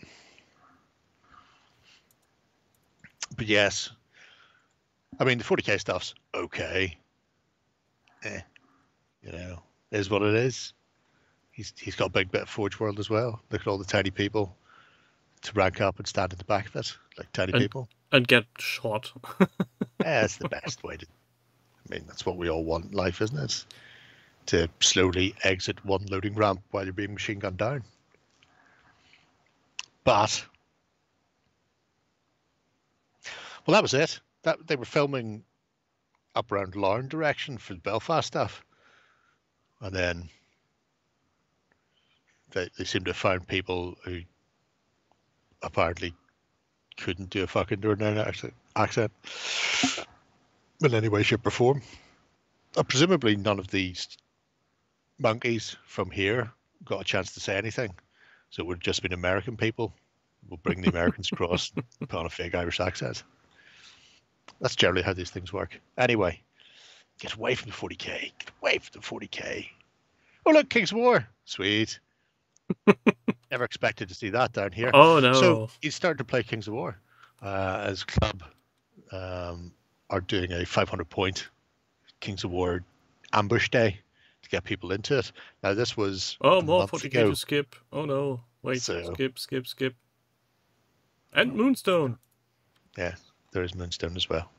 But yes, I mean the 40k stuff's okay. Eh, you know, is what it is. He's he's got a big bit of Forge World as well. Look at all the tiny people to rank up and stand at the back of it, like tiny And- people. And get shot. Yeah, it's the best way to. I mean, that's what we all want in life, isn't it? To slowly exit one loading ramp while you're being machine gunned down. But well, that was it. That they were filming up around Larne direction for the Belfast stuff, and then they they seem to have found people who apparently couldn't do a fucking Northern accent, accent in any way, shape, or form. Uh, presumably, none of these monkeys from here got a chance to say anything, so it would have just been American people. We'll bring the Americans across, and put on a fake Irish accent. That's generally how these things work. Anyway, get away from the 40k. Get away from the 40k. Oh look, Kings War. Sweet. Never expected to see that down here. Oh no! So he's starting to play Kings of War uh, as club um, are doing a 500 point Kings of War ambush day to get people into it. Now this was oh, more month 40k ago. to skip. Oh no! Wait, So- skip, skip, skip. And Moonstone. Yeah, there is Moonstone as well.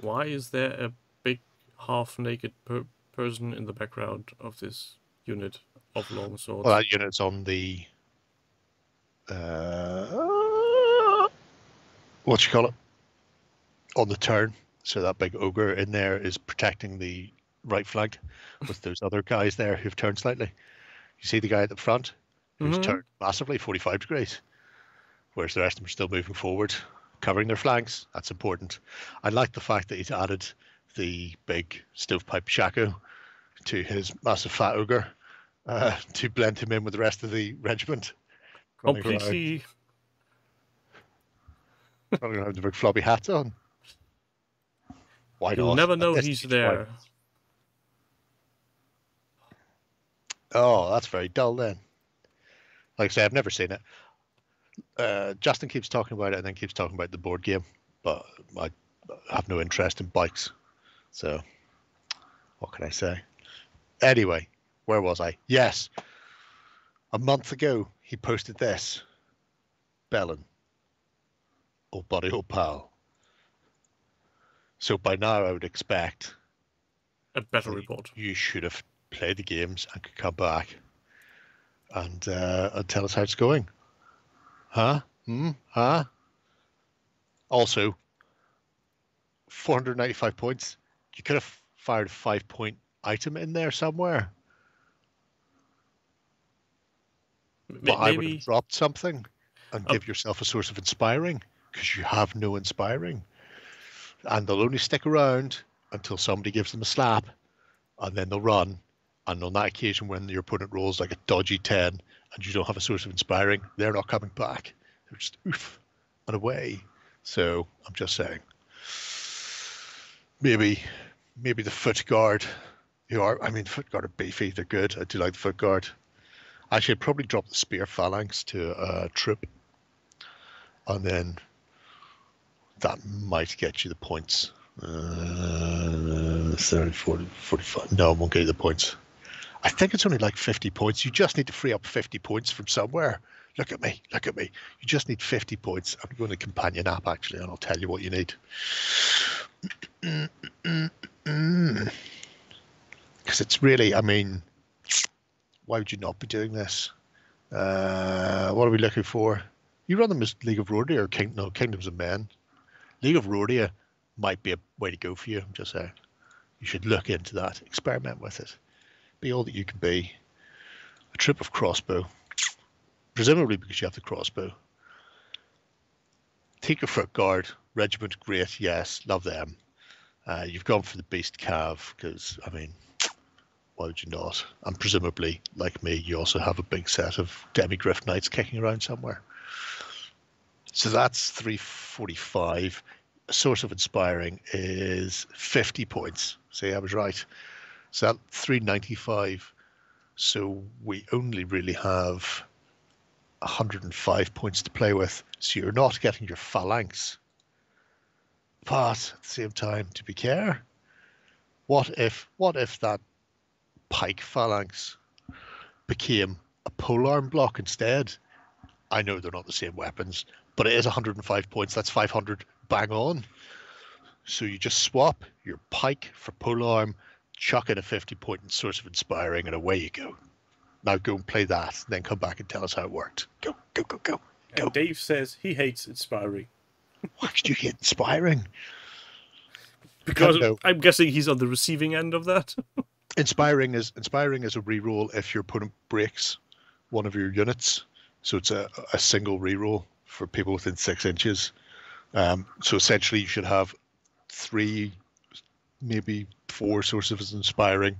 Why is there a big half-naked per- person in the background of this unit of long swords? Well, that unit's on the uh, what you call it on the turn. So that big ogre in there is protecting the right flank with those other guys there who've turned slightly. You see the guy at the front who's Mhm. turned massively 45 degrees, whereas the rest of them are still moving forward, covering their flanks. That's important. I like the fact that he's added the big stovepipe shako to his massive fat ogre uh, to blend him in with the rest of the regiment. Completely. running around with the big floppy hat on. Why You'll not? never know he's there. Oh, that's very dull then. Like I say, I've never seen it. Uh, Justin keeps talking about it and then keeps talking about the board game, but I have no interest in bikes. So, what can I say? Anyway, where was I? Yes. A month ago, he posted this. Bellin. Old buddy, old pal. So by now, I would expect A better report. you should have played the games and could come back and uh, and tell us how it's going. Huh? Hmm? Huh? Also, 495 points. You could have fired a five point item in there somewhere. But I would have dropped something and Oh. give yourself a source of inspiring because you have no inspiring. And they'll only stick around until somebody gives them a slap and then they'll run. And on that occasion, when your opponent rolls like a dodgy 10 and you don't have a source of inspiring, they're not coming back. They're just oof and away. So I'm just saying. Maybe, maybe the foot guard. You are, I mean, foot guard are beefy. They're good. I do like the foot guard. Actually, I'd probably drop the spear phalanx to a troop, and then that might get you the points. Uh, 30, 40, 45. No, it won't get you the points. I think it's only like 50 points. You just need to free up 50 points from somewhere. Look at me. Look at me. You just need 50 points. I'm going to companion app actually, and I'll tell you what you need. Because it's really, I mean, why would you not be doing this? Uh, what are we looking for? You run them as League of Rhordia or King, no, Kingdoms of Men. League of Rhordia might be a way to go for you. I'm just saying. You should look into that. Experiment with it. Be all that you can be. A trip of crossbow. Presumably because you have the crossbow. Take your foot guard. Regiment, great. Yes, love them. Uh, you've gone for the beast cav because, I mean, would you not? And presumably, like me, you also have a big set of Demigryph Knights kicking around somewhere. So that's 345. A source of inspiring is 50 points. See, I was right. So that 395. So we only really have 105 points to play with. So you're not getting your phalanx. But at the same time, to be care, what if what if that pike phalanx became a polearm block instead? I know they're not the same weapons, but it is 105 points. That's 500 bang on. So you just swap your pike for polearm, chuck in a 50 point source of inspiring, and away you go. Now go and play that, then come back and tell us how it worked. Go, go, go, go. Go. And Dave says he hates inspiring Why could you hate inspiring? because. I'm guessing he's on the receiving end of that. Inspiring is inspiring is a reroll if your opponent breaks one of your units. So it's a, a single reroll for people within six inches. Um, so essentially, you should have three, maybe four sources of inspiring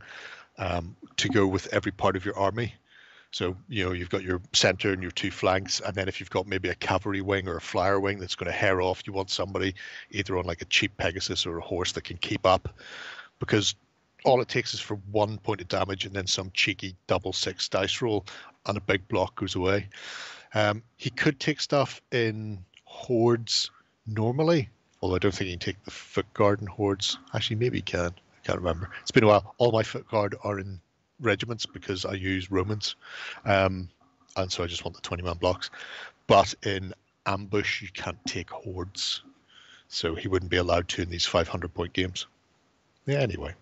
um, to go with every part of your army. So you know you've got your center and your two flanks, and then if you've got maybe a cavalry wing or a flyer wing that's going to hair off, you want somebody either on like a cheap Pegasus or a horse that can keep up, because all it takes is for one point of damage and then some cheeky double six dice roll, and a big block goes away. Um, he could take stuff in hordes normally, although I don't think he can take the foot guard in hordes. Actually, maybe he can. I can't remember. It's been a while. All my foot guard are in regiments because I use Romans, um, and so I just want the twenty man blocks. But in ambush, you can't take hordes, so he wouldn't be allowed to in these five hundred point games. Yeah. Anyway.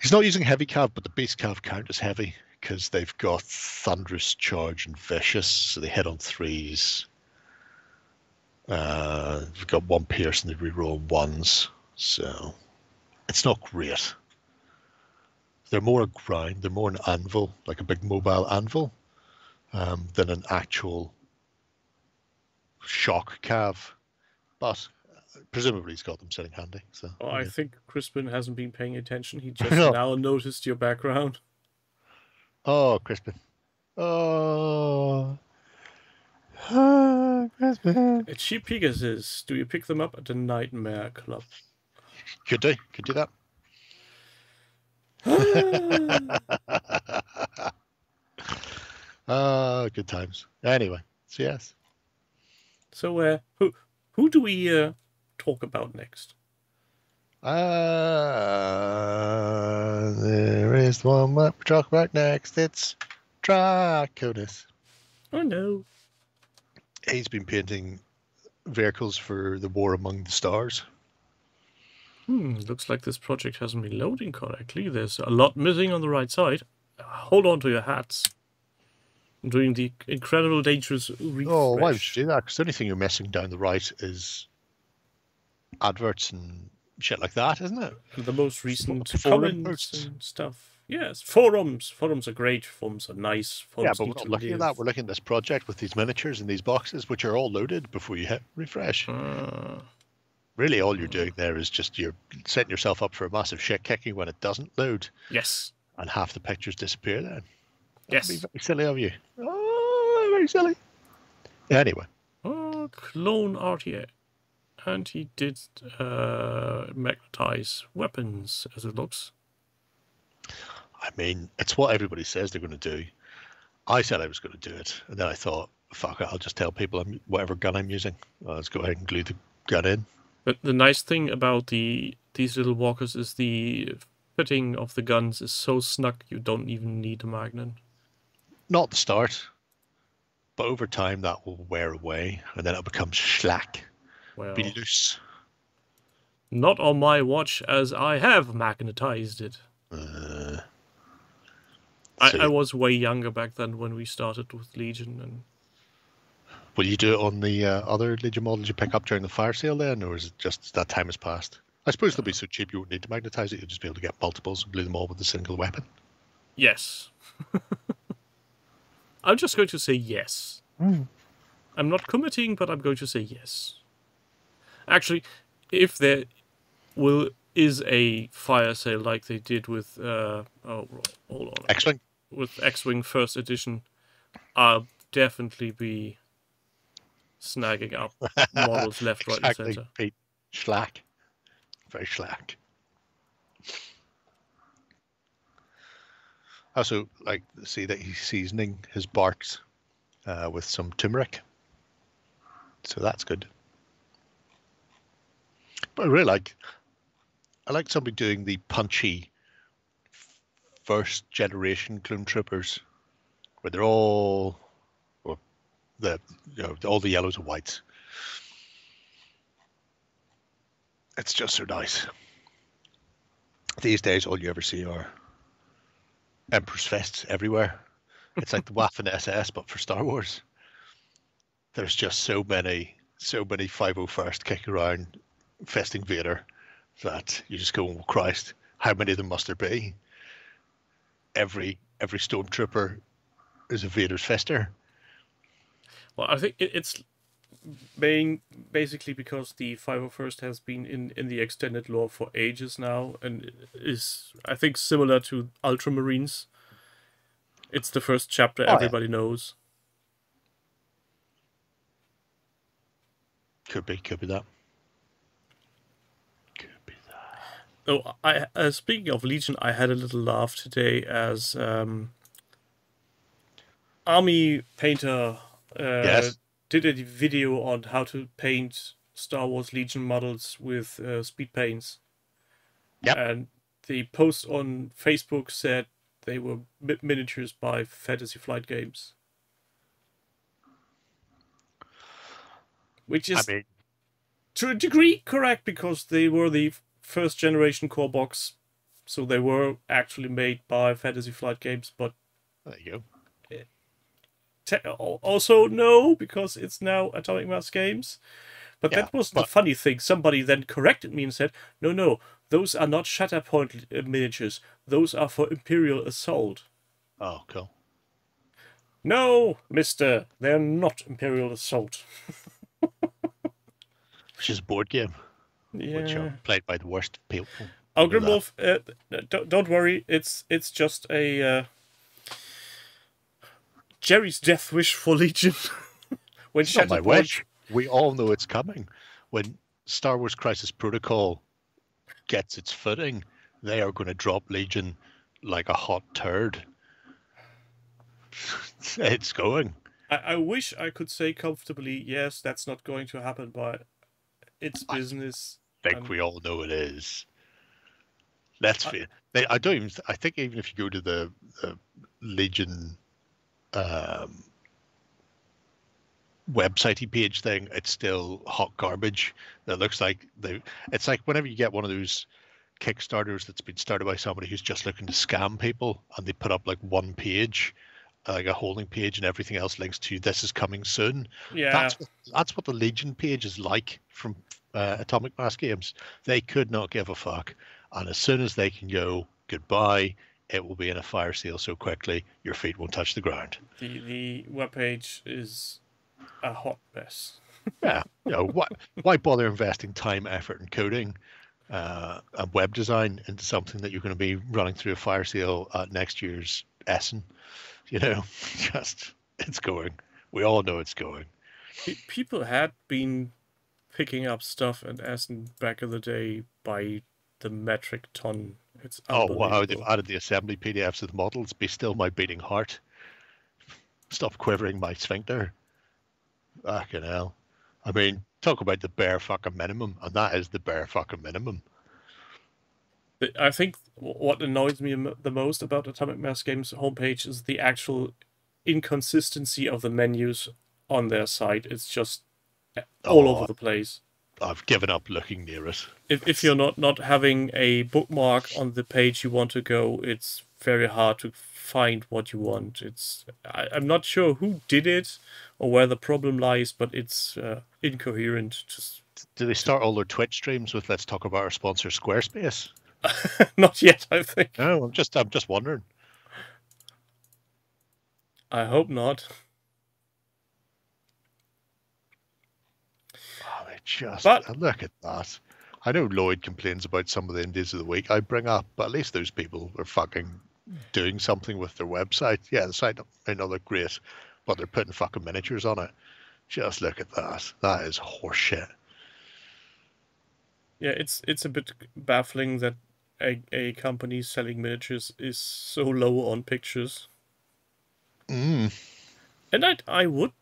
He's not using heavy cav, but the beast cav count is heavy because they've got thunderous charge and vicious, so they hit on threes. Uh, they've got one pierce and they reroll ones, so it's not great. They're more a grind. They're more an anvil, like a big mobile anvil, um, than an actual shock cav. But presumably he's got them sitting handy. So Oh, I think Crispin hasn't been paying attention. He just No. now noticed your background. oh, Crispin. Oh, oh Crispin. At Cheap Pegasus, do you pick them up at the Nightmare Club? Could do. Could do that. Ah, good times. Anyway, so yes. so, uh, who who do we uh, talk about next? Uh, there is one what we talk about next. It's Draconis. Oh no. He's been painting vehicles for the War Among the Stars. Hmm, looks like this project hasn't been loading correctly. There's a lot missing on the right side. Hold on to your hats. I'm doing the incredible dangerous refresh. Oh, why would you do that? Because the only thing you're missing down the right is adverts and shit like that, isn't it? The most recent Forum comments and stuff. Yes, forums. Forums are great. Forums are nice. Yeah, but we're not looking at that. We're looking at this project with these miniatures and these boxes, which are all loaded before you hit refresh. Ah, Really, all you're doing there is just you're setting yourself up for a massive shit kicking when it doesn't load, yes. and half the pictures disappear then. Yes. That'd be very silly of you. Oh, very silly. Anyway, Oh, clone RTA. And he did uh, magnetize weapons, as it looks. I mean, it's what everybody says they're going to do. I said I was going to do it, and then I thought, fuck it, I'll just tell people I'm, whatever gun I'm using. I'll just go ahead and glue the gun in. But the nice thing about the these little walkers is the fitting of the guns is so snug you don't even need a magnet. Not the start, but over time that will wear away, and then it'll become slack, Well, be loose. not on my watch, as I have magnetized it. Uh, I, so I was way younger back then when we started with Legion, and will you do it on the uh, other Legion models you pick up during the fire sale then, or is it just that time has passed? I suppose they'll be so cheap you won't need to magnetize it. You'll just be able to get multiples and glue them all with a single weapon. yes. I'm just going to say yes. I'm not committing, but I'm going to say yes. Actually, if there will is a fire sale like they did with uh oh hold on X-wing. with X-wing first edition, I'll definitely be snagging up models left, right, and center. Pete. Schlack. Very schlack. Also, like see that he's seasoning his barks uh, with some turmeric, so that's good. But I really like, I like somebody doing the punchy first generation clone troopers, where they're all, or the you know all the yellows and whites. It's just so nice. These days, all you ever see are Emperor's Fests everywhere. It's like the Waffen SS, but for Star Wars. There's just so many, so many 501st kicking around, festing Vader, that you just go, oh, Christ, how many of them must there be? Every every stormtrooper is a Vader's fester. Well, I think it's being basically because the 501st has been in, in the extended lore for ages now and is, I think, similar to Ultramarines. It's the first chapter oh, yeah. everybody knows. Could be, could be that. Could be that. Oh, I uh, speaking of Legion, I had a little laugh today as um, Army Painter uh, Yes. did a video on how to paint Star Wars Legion models with uh, speed paints. Yep. And the post on Facebook said they were mi- miniatures by Fantasy Flight Games. Which is I mean, to a degree correct because they were the first generation core box so they were actually made by fantasy flight games but there you go. te- also no because it's now atomic mass games. But Yeah, that was the funny thing. Somebody then corrected me and said no no those are not shatterpoint uh, miniatures. Those are for imperial assault. Oh, cool. no mister they're not imperial assault. Which is a board game, which Yeah. are played by the worst people. Oh, Grimwolf, uh, don't, don't worry. It's it's just a uh, Gerry's death wish for Legion. when It's not my wish. We all know it's coming. When Star Wars Crisis Protocol gets its footing, they are going to drop Legion like a hot turd. it's going. I, I wish I could say comfortably, yes, that's not going to happen, but it's business. I think Um, we all know it is. Let's I- they, I don't even. I think even if you go to the, the Legion um, websitey page thing, it's still hot garbage. That looks like they. It's like whenever you get one of those Kickstarters that's been started by somebody who's just looking to scam people, and they put up like one page, like a holding page, and everything else links to this is coming soon. Yeah, That's that's what the Legion page is like from uh, Atomic Mass Games. They could not give a fuck, and as soon as they can go goodbye, it will be in a fire sale so quickly your feet won't touch the ground. the the webpage is a hot mess. Yeah, you know why why bother investing time, effort, and coding uh, and web design into something that you're going to be running through a fire sale at next year's Essen? You know, just it's going. We all know it's going. People had been picking up stuff and Essen back in the day by the metric ton. It's Oh wow, they've added the assembly PDFs of the models. Be still my beating heart. Stop quivering my sphincter. Fucking hell. I mean, talk about the bare fucking minimum, and that is the bare fucking minimum. I think what annoys me the most about Atomic Mass Games homepage is the actual inconsistency of the menus on their site. It's just all Oh. over the place. I've given up looking near it. If if you're not not having a bookmark on the page you want to go, it's very hard to find what you want. It's I, I'm not sure who did it or where the problem lies, but it's uh, incoherent. Just Do they start all their Twitch streams with "Let's talk about our sponsor Squarespace"? not yet. I think. No, I'm just, I'm just wondering. I hope not. Oh, they just But- look at that. I know Lloyd complains about some of the indies of the week I bring up, but at least those people are fucking doing something with their website. Yeah, the site may not look great, but they're putting fucking miniatures on it. Just look at that. That is horseshit. Yeah, it's it's a bit baffling that a, a company selling miniatures is so low on pictures. Mm. And I I would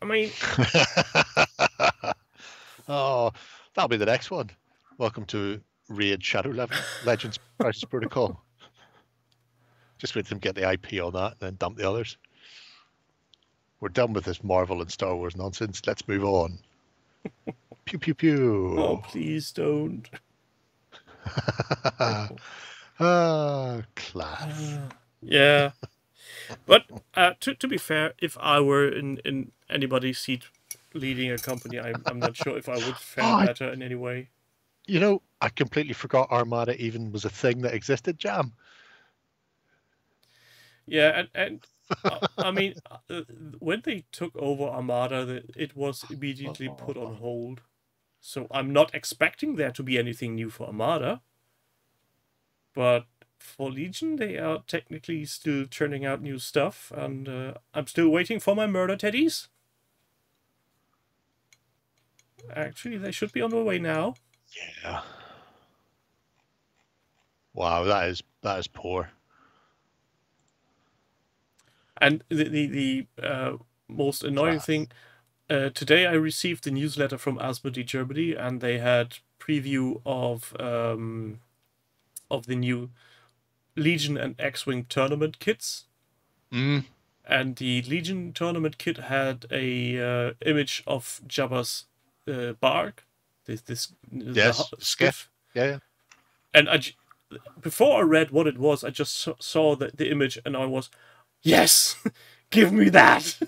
I mean oh, that'll be the next one. Welcome to Raid Shadow Level Legends Crisis Protocol. Just wait them get the IP on that and then dump the others. We're done with this Marvel and Star Wars nonsense. Let's move on. pew pew pew. oh please don't. ah, class. Yeah. But uh, to to be fair, if I were in, in anybody's seat leading a company, I'm I'm not sure if I would fare Oh, better in any way. You know, I completely forgot Armada even was a thing that existed, Jam. Yeah, and and I mean, uh, when they took over Armada, it was immediately put on hold. So I'm not expecting there to be anything new for Armada. But for Legion, they are technically still churning out new stuff, and uh, I'm still waiting for my murder teddies. Actually, they should be on their way now. Yeah. Wow, that is that is poor. And the the, the uh, most annoying thing uh, today, I received the newsletter from Asmodee Germany, and they had preview of um, of the new Legion and X-wing tournament kits. Mm. And the Legion tournament kit had a uh, image of Jabba's uh, bark. This this Yes, skiff. Yeah. and I, before I read what it was, I just saw, the, the image and I was, yes, give me that.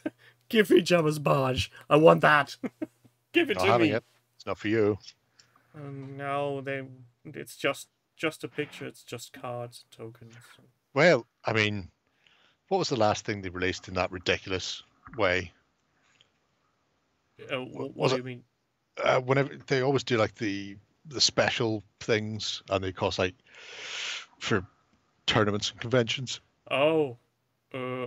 give me Jabba's barge. I want that. give it Not to me. it. It's not for you. And now they, it's just just a picture. It's just cards, and tokens. Well, I mean, what was the last thing they released in that ridiculous way? Uh, wh- what was do you mean? uh, whenever they always do like the the special things, and they cost like for tournaments and conventions, Oh, uh,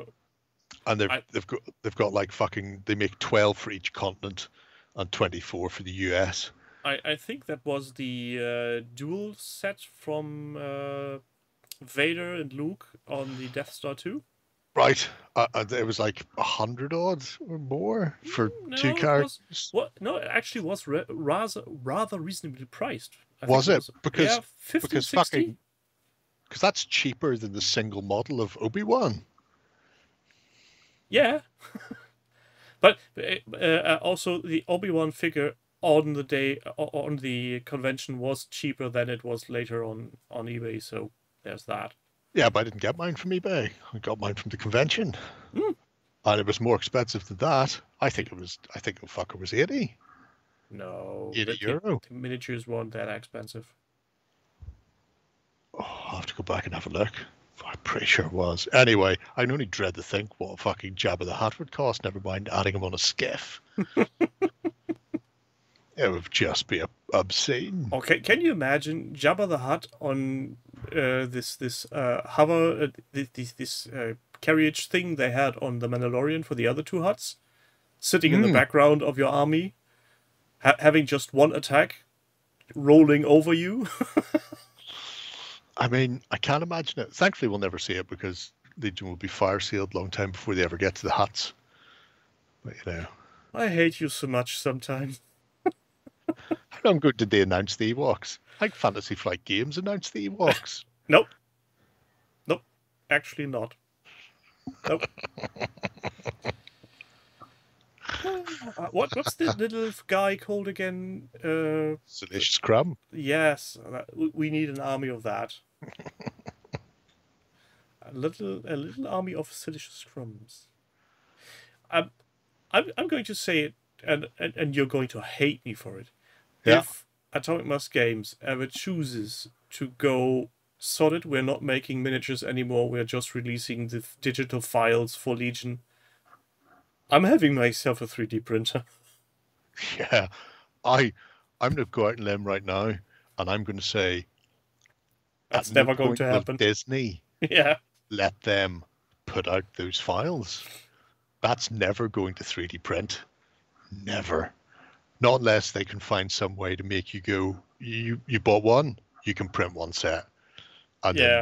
and they've I- they've got they've got like fucking they make twelve for each continent and twenty four for the US. I I think that was the uh, dual set from uh, Vader and Luke on the Death Star 2. Right, uh, it was like a hundred odds or more for Mm, no, two it was- What? No, it actually was re- rather rather reasonably priced. I Was it? Because- yeah, 50, because 60? fucking- Because that's cheaper than the single model of Obi Wan. Yeah. but uh, uh, also the Obi-Wan figure on the day on the convention was cheaper than it was later on on eBay, so there's that. Yeah, but I didn't get mine from eBay. I got mine from the convention, Hmm. and it was more expensive than that. I think it was. I think the fucker was eighty. No, 80 the- the- euro? the miniatures weren't that expensive. Oh, I'll have to go back and have a look. I'm pretty sure it was. Anyway, I can only dread to think what a fucking Jabba the Hutt would cost. Never mind adding him on a skiff. it would just be obscene. Okay, can you imagine Jabba the Hutt on uh, this this uh, hover uh, this this, this uh, carriage thing they had on the Mandalorian for the other two Hutts, sitting in the Hmm. background of your army, ha- having just one attack, rolling over you. I mean, I can't imagine it. Thankfully, we'll never see it because Legion will be fire sealed long time before they ever get to the Hutts. But you know, I hate you so much sometimes. I'm good. Did they announce the Ewoks? Like Fantasy Flight Games announced the Ewoks. Nope. Nope. Actually not. Nope. Uh, what what's the little guy called again? Uh, Salacious Crumb. yes, uh, we- need an army of that. a little a little army of delicious crumbs. I'm I'm I'm going to say it, and and, and you're going to hate me for it. Yeah. If Atomic Mass Games ever chooses to go solid, we're not making miniatures anymore. We're just releasing the digital files for Legion. I'm having myself a 3D printer. Yeah, I I'm going to go out and limb right now, and I'm going to say That's no never going to happen. Disney yeah. let them put out those files. That's never going to 3D print. Never. Not unless they can find some way to make you go, you you bought one, you can print one set. And Yeah. then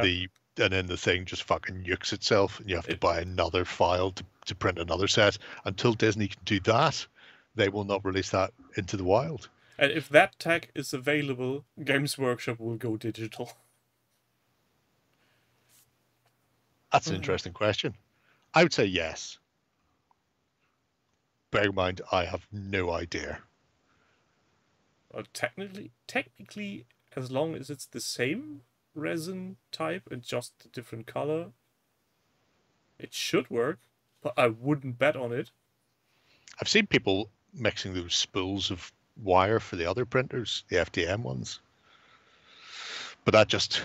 the and then the thing just fucking nukes itself and you have to buy another file to, to print another set. Until Disney can do that, they will not release that into the wild. And if that tag is available, Games Workshop will go digital. That's an Mhm. interesting question. I would say yes. Bear in mind, I have no idea. Well, technically, technically, as long as it's the same resin type and just a different color, it should work. But I wouldn't bet on it. I've seen people mixing those spools of wire for the other printers, the FDM ones. But that just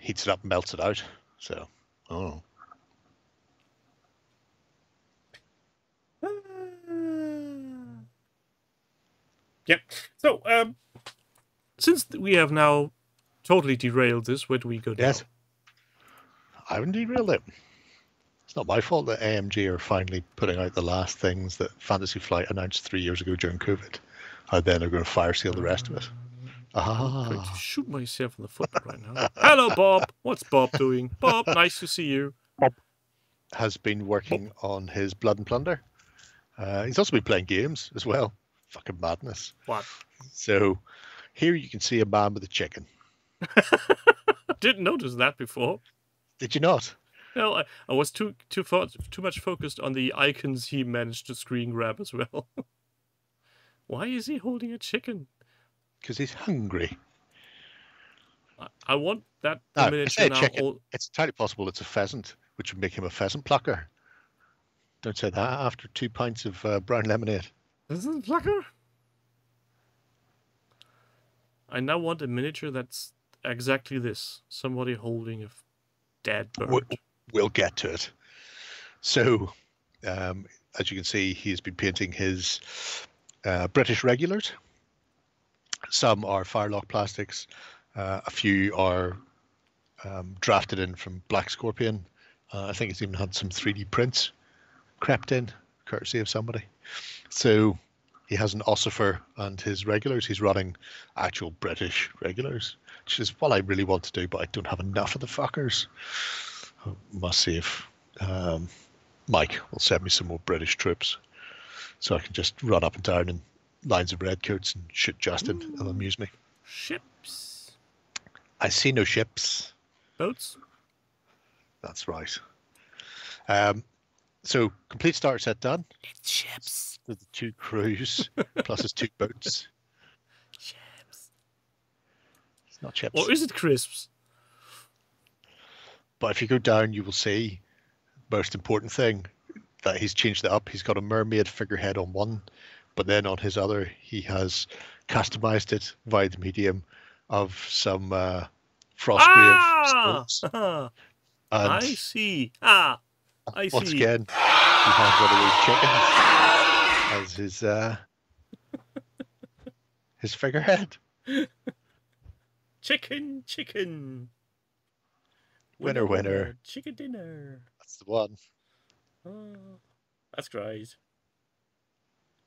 heats it up and melts it out. So, oh. Yep. So, um, since we have now totally derailed this, where do we go now? Yes. I haven't derailed it. It's not my fault that AMG are finally putting out the last things that Fantasy Flight announced three years ago during COVID. And then they're going to fire seal the rest of it. I'm going to Ah, shoot myself in the foot right now. Hello, Bob. What's Bob doing? Bob, nice to see you. Bob has been working on his Blood and Plunder. Uh, he's also been playing games as well. Fucking madness. What? So here you can see a man with a chicken. Didn't notice that before. Did you not? No, I, I was too too fo- too much focused on the icons he managed to screen grab as well. Why is he holding a chicken? Because he's hungry. I, I want that No, miniature now. chicken. all- It's entirely possible it's a pheasant, which would make him a pheasant plucker. Don't say that after two pints of uh, brown lemonade. This is Plucker. I now want a miniature that's exactly this: somebody holding a dead bird. We'll, we'll get to it. So, um, as you can see, he's been painting his uh, British regulars. some are Firelock plastics. Uh, a few are um, drafted in from Black Scorpion. Uh, I think it's even had some 3D prints crept in, courtesy of somebody. So he has an ossifer and his regulars. He's running actual British regulars, which is what I really want to do, but I don't have enough of the fuckers. I must see if um, Mike will send me some more British troops so I can just run up and down in lines of redcoats and shoot Justin. It'll amuse me. Ships. I see no ships. Boats. That's right. Um, so complete starter set done. It's ships. with the two crews plus his two boats. Ships. It's not chips. Or is it crisps? But if you go down, you will see most important thing that he's changed it up. He's got a mermaid figurehead on one, but then on his other, he has customized it via the medium of some uh, Frostgrave Ah! stones. I And see. Ah, I once see. again, he has one of those chickens as his uh, his figurehead. Chicken, chicken. Winner, winner. Chicken dinner. That's the one. Oh, that's great.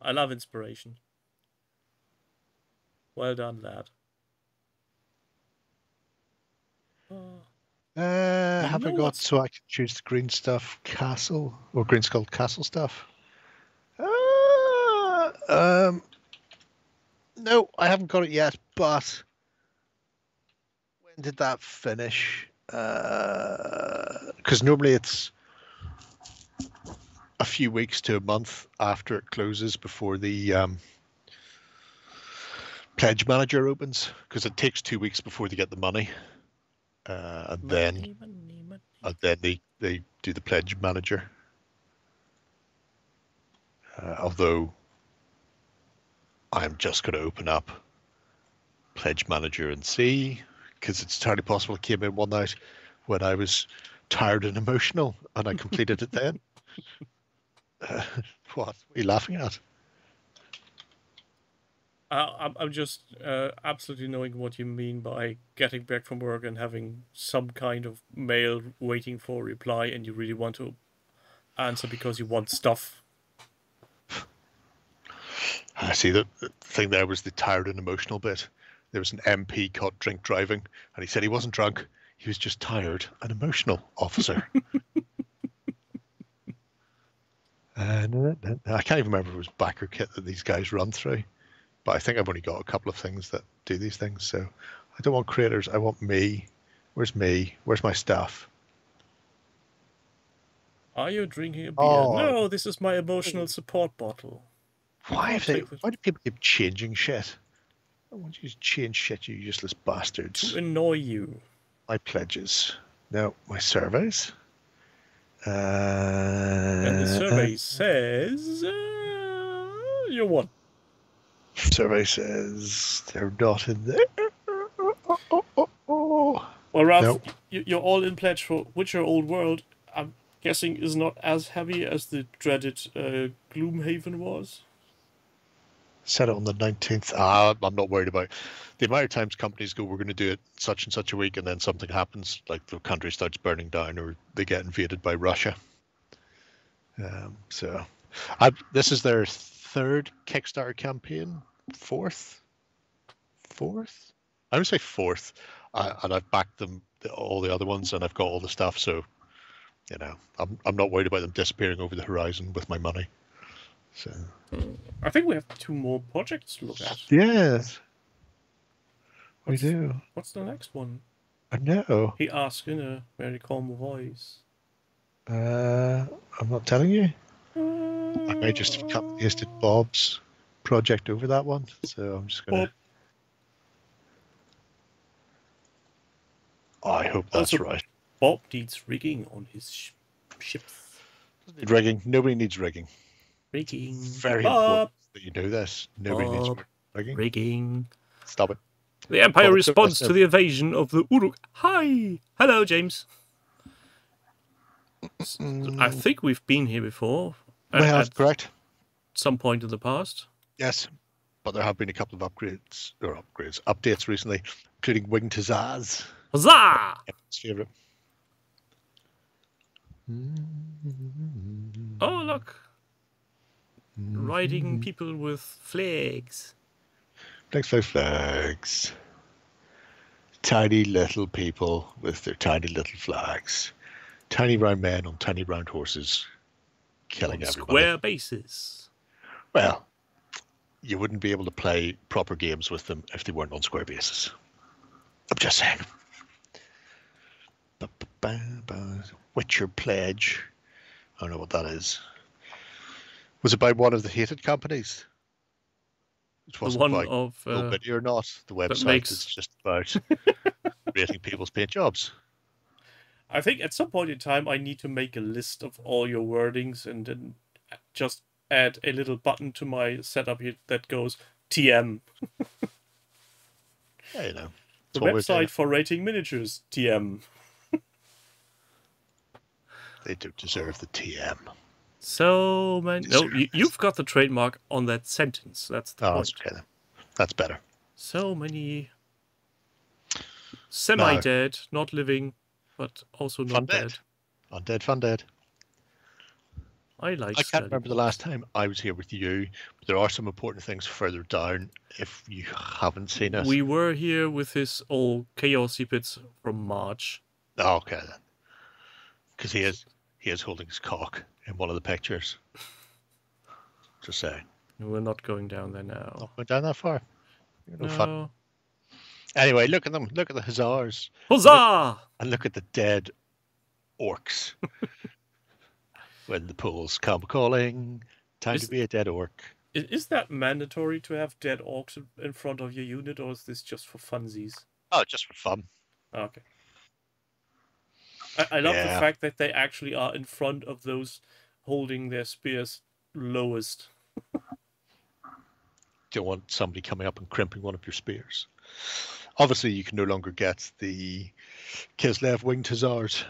I love inspiration. Well done, lad. Oh, Uh, have I got so I can choose the green stuff castle or green skull castle stuff? Uh, um, no, I haven't got it yet. But when did that finish? Because normally it's a few weeks to a month after it closes before the um, pledge manager opens. Because it takes two weeks before they get the money. Uh, and then money, money, money. and then they, they do the pledge manager. Uh, although I'm just going to open up pledge manager and see because it's entirely possible it came in one night when I was tired and emotional and I completed it then. Uh, what? What are you laughing at? Uh, I'm, I'm just uh, absolutely knowing what you mean by getting back from work and having some kind of mail waiting for a reply, and you really want to answer because you want stuff. I see the, the thing there was the tired and emotional bit. There was an MP caught drink driving, and he said he wasn't drunk. He was just tired and emotional, officer. and uh, I can't even remember if it was BackerKit that these guys run through, but I think I've only got a couple of things that do these things. So I don't want creators. I want me. Where's me? Where's my stuff? Are you drinking a beer? Oh. No, this is my emotional support bottle. Why have they? Why do people keep changing shit? I want you to change shit, you useless bastards. To annoy you. my pledges. No, my surveys. Uh, And the survey says uh, you won. Survey says they're not in there. Oh, oh, oh. Well, Ralph, Nope. you- you're all in pledge for Witcher Old World. I'm guessing is not as heavy as the dreaded uh, Gloomhaven was. Set it on the 19th. Ah, I'm not worried about the amount of times companies go, we're going to do it such and such a week, and then something happens, like the country starts burning down or they get invaded by Russia. Um, so, I, this is their third Kickstarter campaign, fourth, fourth. I would say fourth, and I've backed them all the other ones, and I've got all the stuff. So, you know, I'm I'm not worried about them disappearing over the horizon with my money. So, I think we have two more projects to look at. yes, we What's- do. What's the next one? I know. He asked in a very calm voice. Uh, I'm not telling you. I may just have cut and pasted Bob's project over that one, so I'm just gonna. Bob. I hope that's Also- right. Bob needs rigging on his sh- ships. Need rigging. Nobody needs rigging. Rigging. Very Bob, important that you know this. Nobody needs rigging. rigging. Stop it. The Empire Bob, responds to the invasion of the Uruk. Hi! Hello, James. I mm. think we've been here before. Well, at correct. some point in the past. Yes. but there have been a couple of upgrades or upgrades, updates recently, including winged hussars. Huzzah! His favorite. Oh, look. Riding people with flags. Flags, flags, flags. Tiny little people with their tiny little flags. Tiny round men on tiny round horses, killing on everybody. square bases. Well, you wouldn't be able to play proper games with them if they weren't on square bases. I'm just saying. Witcher Pledge. I don't know what that is. Was it by one of the hated companies? It wasn't one by of uh, Nobody or not. The website makes- is just about rating people's paint jobs. I think at some point in time I need to make a list of all your wordings and then just add a little button to my setup here that goes TM. Yeah, you know. The what we're doing. website for rating miniatures TM. They do deserve the TM. So many. No, you, it. you've got the trademark on that sentence. That's the Oh, point. that's okay then. That's better. So many semi-dead, not living, but also not Undead. dead. Undead Fun Dead. I like. I can't study remember the last time I was here with you, but there are some important things further down if you haven't seen us, We were here with his old chaosy bits from March. Oh, okay then. Because he is he is holding his cock in one of the pictures. Just saying. We're not going down there now. Not went down that far. No fun. Anyway, look at them. Look at the hussars. Huzzah! And look at the dead orcs. when the Poles come calling, time Is- to be a dead orc. Is that mandatory to have dead orcs in- front of your unit, or is this just for funsies? Oh, just for fun. Oh, okay. I, I love the fact that they actually are in front of those holding their spears lowest. don't want somebody coming up and crimping one of your spears. Obviously, you can no longer get the Kislev winged hussars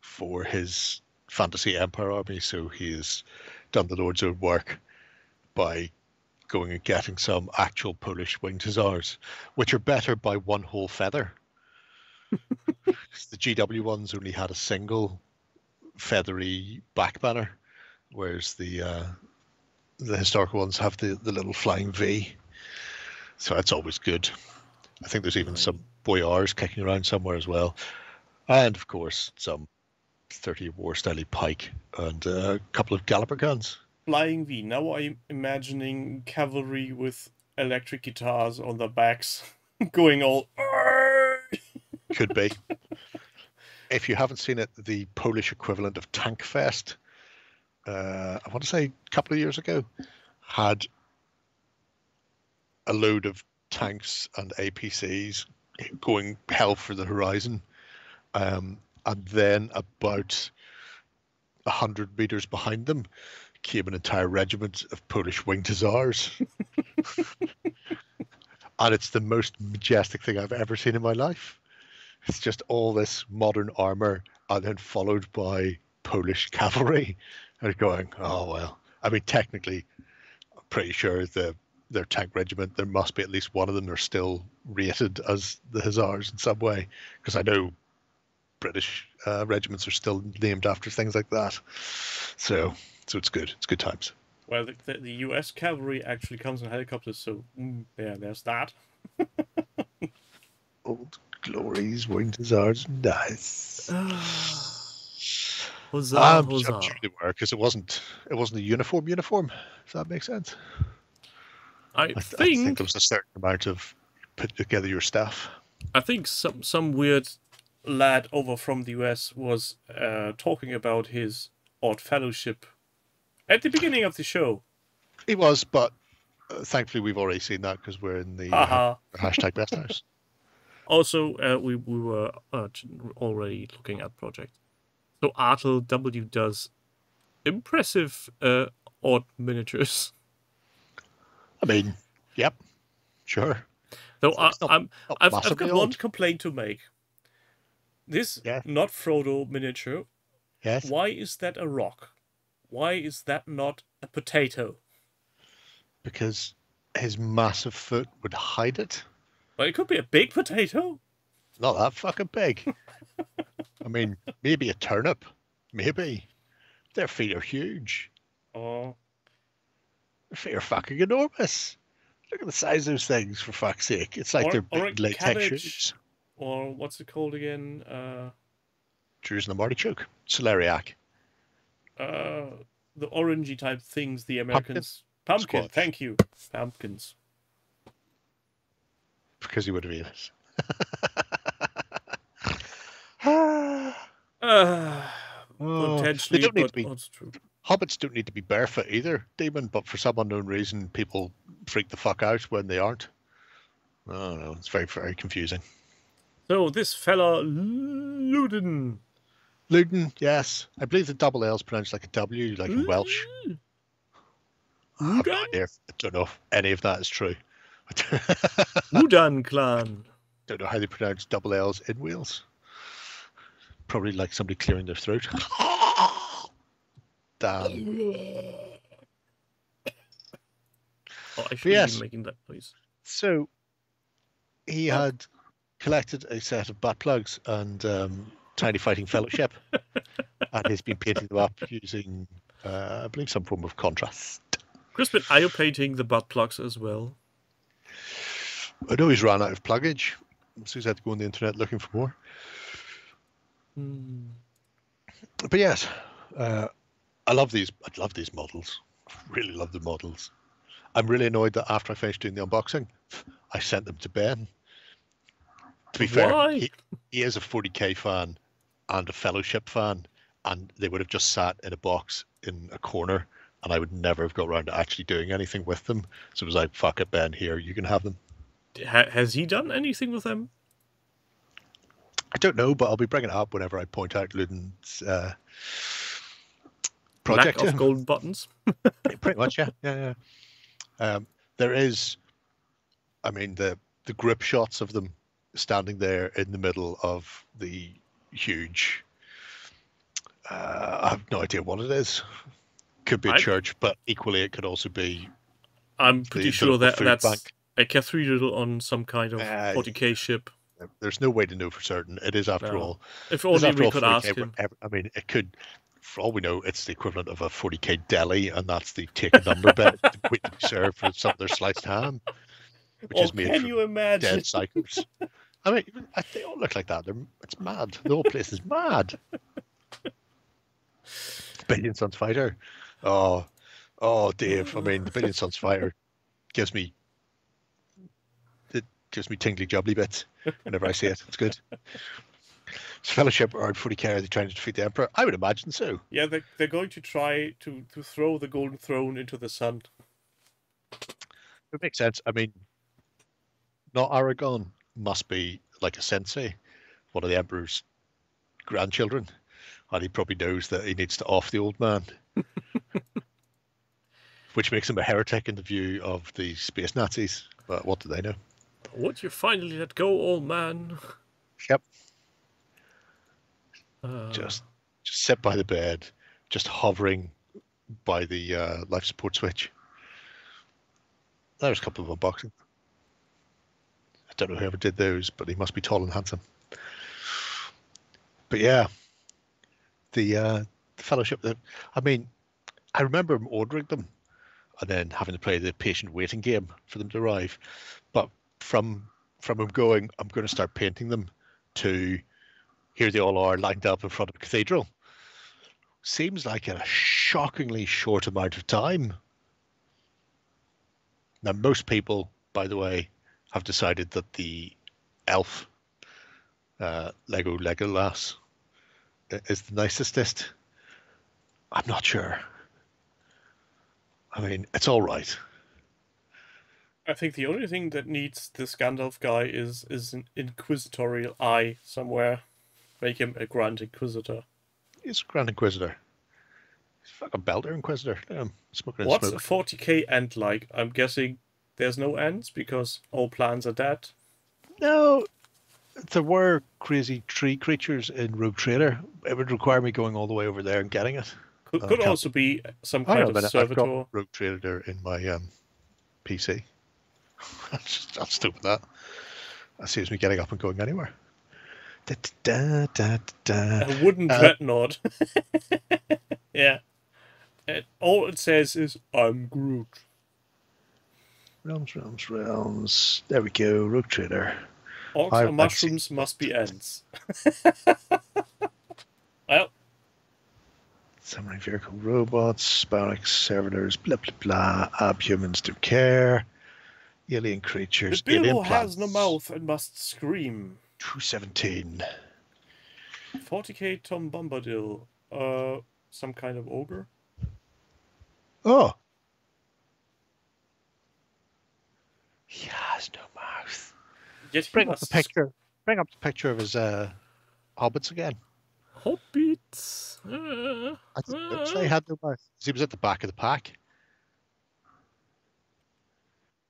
for his fantasy empire army, so he has done the Lord's own work by going and getting some actual Polish winged hussars, which are better by one whole feather. the GW ones only had a single feathery back banner, whereas the uh, the historical ones have the, the little flying V. So that's always good. I think there's even some boyars kicking around somewhere as well. And of course, some 30 war style pike and a couple of galloper guns. Flying V. Now I'm imagining cavalry with electric guitars on their backs, going all. Could be. if you haven't seen it, the Polish equivalent of Tank Fest, uh, I want to say a couple of years ago, had a load of tanks and APCs going hell for the horizon. Um, and then about a hundred meters behind them came an entire regiment of Polish winged hussars. and it's the most majestic thing I've ever seen in my life. It's just all this modern armor and then followed by Polish cavalry. And going, oh well. I mean, technically, I'm pretty sure the their tank regiment, there must be at least one of them are still rated as the Hussars in some way, because I know British uh, regiments are still named after things like that. So, so it's good. It's good times. Well, the, the, the US cavalry actually comes in helicopters, so mm, yeah, there's that. Old glories, winged Hussars, nice. Huzzah, I'm, I'm huzzah. sure they were because it wasn't it wasn't a uniform uniform. If that makes sense. I I, th- I think think there was a certain amount of put together your stuff. I think some some weird lad over from the US was uh, talking about his odd fellowship at the beginning of the show. He was, but uh, thankfully we've already seen that because we're in the uh, hashtag best house. Also, uh, we we were uh, already looking at project. So Artel W does impressive uh, odd miniatures. I mean, yep, sure. Though I, uh, I'm, I've, I've got one complaint to make. This Yeah. not Frodo miniature. Yes. Why is that a rock? Why is that not a potato? because his massive foot would hide it. Well, it could be a big potato. Not that fucking big. I mean, maybe a turnip. Maybe. Their feet are huge. Or Are fucking enormous. Look at the size of those things, for fuck's sake. It's like Or- they're or big latex cabbage. shoes. or what's it called again? Uh, Jerusalem the artichoke. Celeriac. uh, the orangey type things the Americans. Pumpkin. Squash. Thank you. Pumpkins. Because you would have eaten it. Uh, Oh, potentially, they don't need but to be that's true. Hobbits don't need to be barefoot either, Damon, But for some unknown reason, people freak the fuck out when they aren't. I don't know. It's very very confusing. So this fella Luden. Luden, yes, I believe the double L is pronounced like a W, like in Welsh. Mm-hmm. No Ludan? I don't know if any of that is true. Ludan clan. don't know how they pronounce double L's in Wales. Probably like somebody clearing their throat. Damn. Oh, I should yes. be making that noise. So he had collected a set of butt plugs and um, Tiny Fighting Fellowship, and he's been painting them up using, uh, I believe, some form of contrast. Crispin, are you painting the butt plugs as well? I know he's ran out of pluggage, so he's had to go on the internet looking for more. Hmm. But yes, uh, I love these. I love these models. Really love the models. I'm really annoyed that after I finished doing the unboxing, I sent them to Ben. To be fair, Why? he, he is a 40k fan and a Fellowship fan, and they would have just sat in a box in a corner, and I would never have got around to actually doing anything with them. So it was like, "Fuck it, Ben. Here, you can have them." Ha- has he done anything with them? I don't know, but I'll be bringing it up whenever I point out Luden's uh, project. of him. golden buttons. Pretty much, yeah, yeah, yeah. Um, there is, I mean, the the grip shots of them standing there in the middle of the huge. Uh, I have no idea what it is. Could be a I- church, but equally it could also be. I'm pretty the sure local that food that's bank. a cathedral on some kind of Uh, 40k ship. There's no way to know for certain. It is, after No. all. If only we all could ask him. I mean, it could. For all we know, it's the equivalent of a 40k deli, and that's the take a number bit that we serve for some of their sliced ham, which Oh, is made can from you imagine? dead cycles. I mean, I- they all look like that. They're, it's mad. The whole place is mad. Billion Suns Fighter. Oh, oh, Dave. I mean, the Billion Suns Fighter gives me it gives me tingly jubbly bits whenever I see it. It's good. Fellowship or 40k are they trying to defeat the Emperor? I would imagine so. Yeah, they're, they're going to try to, to throw the golden throne into the sun. It makes sense. I mean, not Aragorn must be like a sensei, one of the Emperor's grandchildren, and he probably knows that he needs to off the old man, which makes him a heretic in the view of the space Nazis. But what do they know? Would you finally let go, old man? Yep. Just, just sit by the bed, just hovering by the uh, life support switch. There's a couple of unboxing. I don't know whoever did those, but he must be tall and handsome. But yeah, the uh, the fellowship. That I mean, I remember ordering them, and then having to play the patient waiting game for them to arrive. But from from him going, I'm going to start painting them, to here they all are lined up in front of a cathedral. Seems like in a shockingly short amount of time. Now, most people, by the way, have decided that the elf uh, Lego Legolas is the nicestest. I'm not sure. I mean, it's all right. I think the only thing that needs this Gandalf guy is is an inquisitorial eye somewhere. Make him a Grand Inquisitor. He's a Grand Inquisitor. He's a fucking Belter Inquisitor. Him smoking What's a 40k Ent like? I'm guessing there's no Ents because all plans are dead. No, there were crazy tree creatures in Rogue Trader. It would require me going all the way over there and getting it. Could, Oh, could also be some kind of minute, I've got Rogue Trader in my um, PC. Just- I'll stupid that. That saves me getting up and going anywhere. Da, da, da. A wooden Uh, dreadnought. yeah. And all it says is, I'm Groot. Realms, realms, realms. There we go. Rogue Trader. Orcs I've mushrooms must be ants. well, Samurai vehicle robots, barracks, servitors, blah blah blah. Abhumans do care. Alien the creatures. Bilbo alien has no mouth and must scream. 217. 40k Tom Bombadil. Uh, some kind of ogre? Oh. He has no mouth. Yet he Bring up the picture. Bring up the picture of his uh, hobbits again. Hobbits. Uh, I think he had no mouth. He was at the back of the pack.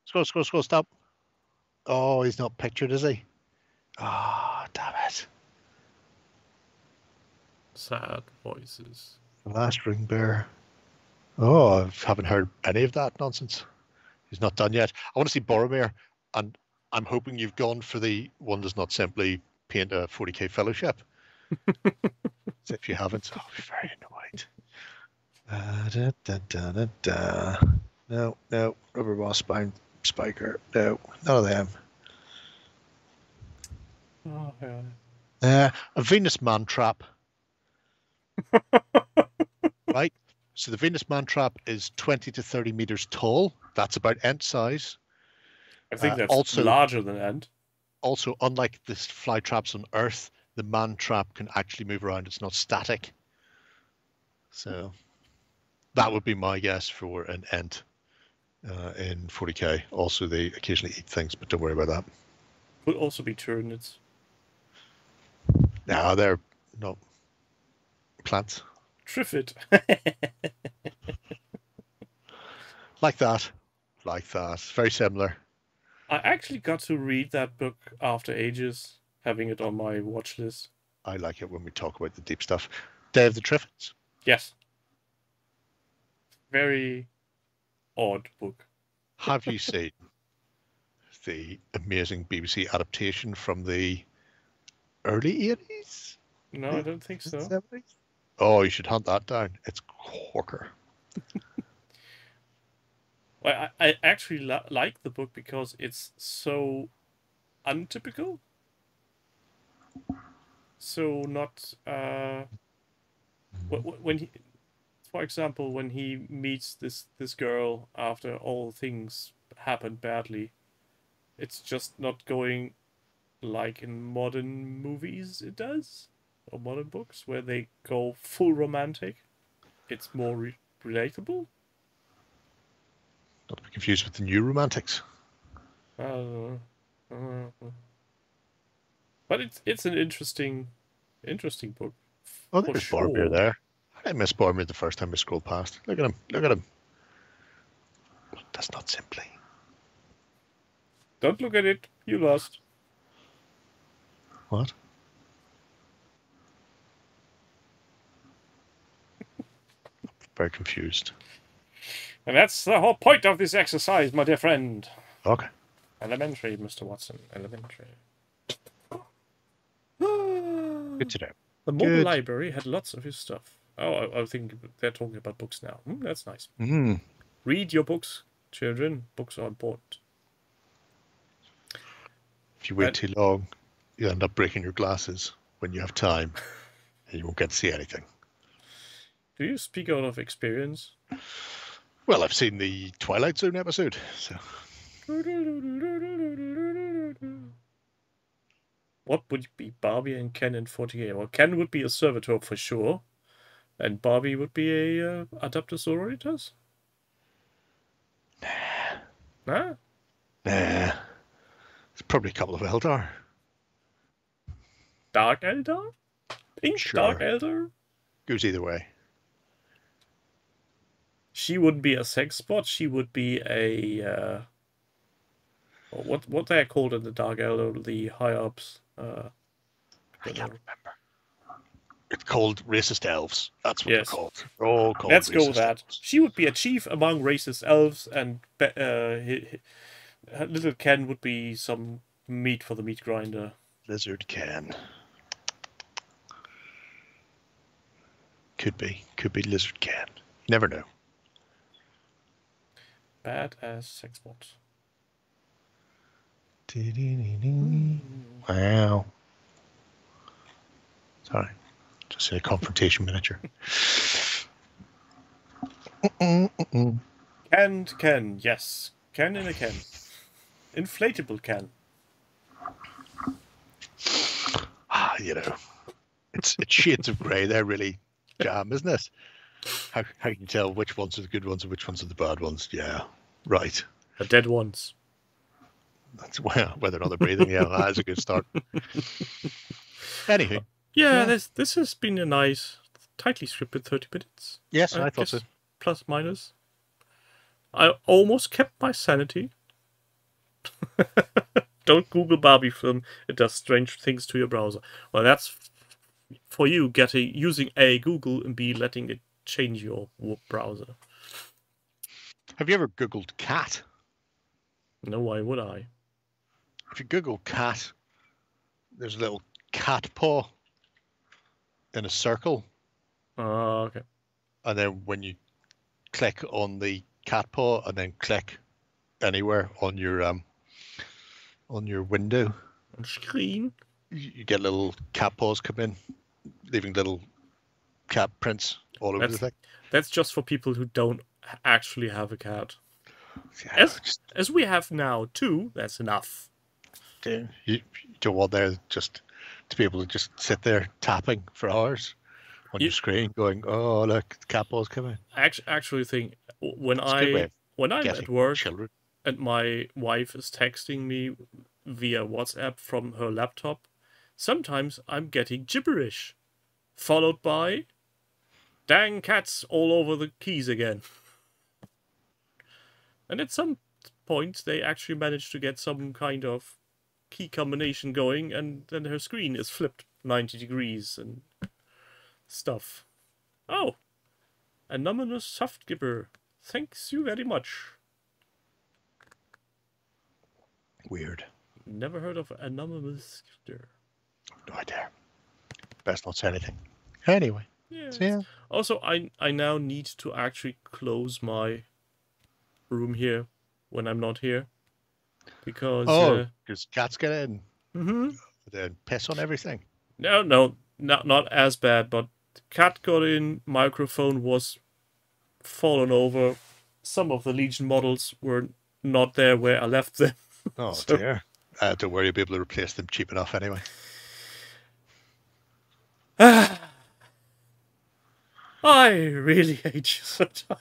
Scroll, scroll, scroll, stop. Oh, he's not pictured, is he? Ah, damn it. sad voices. The last ring bearer. Oh, I haven't heard any of that nonsense. He's not done yet. I want to see Boromir, and I'm hoping you've gone for the one does not simply paint a 40k fellowship. if you haven't, I'll be very annoyed. Uh, da, da, da, da, da. No, no, rubber ball spine spiker. No, none of them. Oh, yeah. Uh, a Venus man trap. right. So the Venus man trap is 20 to 30 meters tall. That's about ant size. I think Uh, that's also- larger than Ant. Also, unlike the fly traps on Earth, the man trap can actually move around. It's not static. So that would be my guess for an ant uh, in 40k. Also, they occasionally eat things, but don't worry about that. Could also be Tyranids. No, they're not plants Triffid. like that. Like that. Very similar. I actually got to read that book after ages, having it on my watch list. I like it when we talk about the deep stuff. Day of the Triffids. Yes. Very odd book. Have you seen the amazing BBC adaptation from the early 80s? No, I don't think so. 70s? Oh, you should hunt that down. It's corker. Well, I, I actually li- like the book because it's so untypical. So not uh, wh- wh- when he, for example, when he meets this this girl after all things happened badly, it's just not going like in modern movies it does or modern books where they go full romantic. It's more re- relatable. Not to be confused with the new romantics. I. Uh, But it's it's an interesting, interesting book. Oh, there's sure. Boromir there. I miss Boromir the first time we scrolled past. Look at him. Look at him. That's not simply. Don't look at it. You lost. What? Very confused. And that's the whole point of this exercise, my dear friend. Okay. Elementary, Mr. Watson. Elementary. Good to know. The modern Good. library had lots of his stuff. Oh, I, I think they're talking about books now. Hmm, that's nice. Mm. Read your books, children. Books are important. If you wait But- too long, you end up breaking your glasses when you have time, and you won't get to see anything. Do you speak out of experience? Well, I've seen the Twilight Zone episode, so What would be Barbie and Ken in 48? Well, Ken would be a servitor for sure, and Barbie would be a uh, Adepta Sororitas. Nah. nah. It's probably a couple of Eldar. Dark Eldar? Pink Sure. Dark Eldar? Goes either way. She wouldn't be a sex bot. She would be a uh, what what they are called in the Dark Eldar, the high ups. Uh, I can't remember. It's called racist elves. That's what Yes. they're called. They're all called Let's go with that. elves. She would be a chief among racist elves, and be- uh, hi- hi- A little Ken would be some meat for the meat grinder. Lizard can. Could be. Could be lizard can. Never know. Bad as sex bot. Wow. Sorry. Just a confrontation miniature. Canned Ken, yes. Ken in a can. Inflatable can. Ah, you know. It's it's shades of grey. They're really jam, isn't it? How how can you tell which ones are the good ones and which ones are the bad ones? Yeah. Right. The dead ones. That's well, whether or not they're breathing, yeah, that's a good start. Anywho, Yeah, Yeah. This, this has been a nice, tightly scripted 30 minutes. yes, I I thought so. Plus, minus. I almost kept my sanity. Don't Google Barbie film. It does strange things to your browser. Well, that's for you getting using A, Google, and B, letting it change your w- browser. Have you ever Googled cat? No, why would I? If you Google cat, there's a little cat paw in a circle, Uh, okay. and then when you click on the cat paw and then click anywhere on your um on your window, On screen. You you get little cat paws come in, leaving little cat prints all over the That's- thing. That's just for people who don't actually have a cat. Yeah, As, just, as we have now, too, that's enough. you, you don't want there just to be able to just sit there tapping for hours on You- your screen, going, "Oh, look, the cat paws coming." Actually, actually think when It's a good way I when I'm at work children. and my wife is texting me via WhatsApp from her laptop, sometimes I'm getting gibberish, followed by dang cats all over the keys again. And at some point, they actually manage to get some kind of key combination going, and then her screen is flipped 90 degrees and stuff. Oh, anonymous soft gibber. Thanks you very much. Weird. Never heard of anonymous gibber. No idea. Best not say anything. Anyway, Yeah. so yeah. Also, I I now need to actually close my room here when I'm not here because Oh, uh, because cats get in, mhm. then piss on everything. no no not not as bad, but cat got in. Microphone was fallen over. Some of the Legion models were not there where I left them. Oh So- dear. Uh, don't worry, you'll be able to replace them cheap enough anyway. I really hate you sometimes.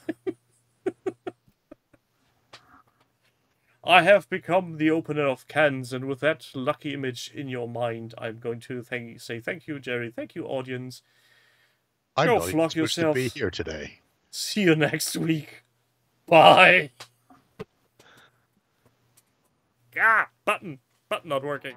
I have become the opener of cans, and with that lucky image in your mind, I'm going to thank, say thank you, Gerry. Thank you, audience. I'm Go flog supposed to be yourself. here today. See you next week. Bye. Ah, button. Button not working.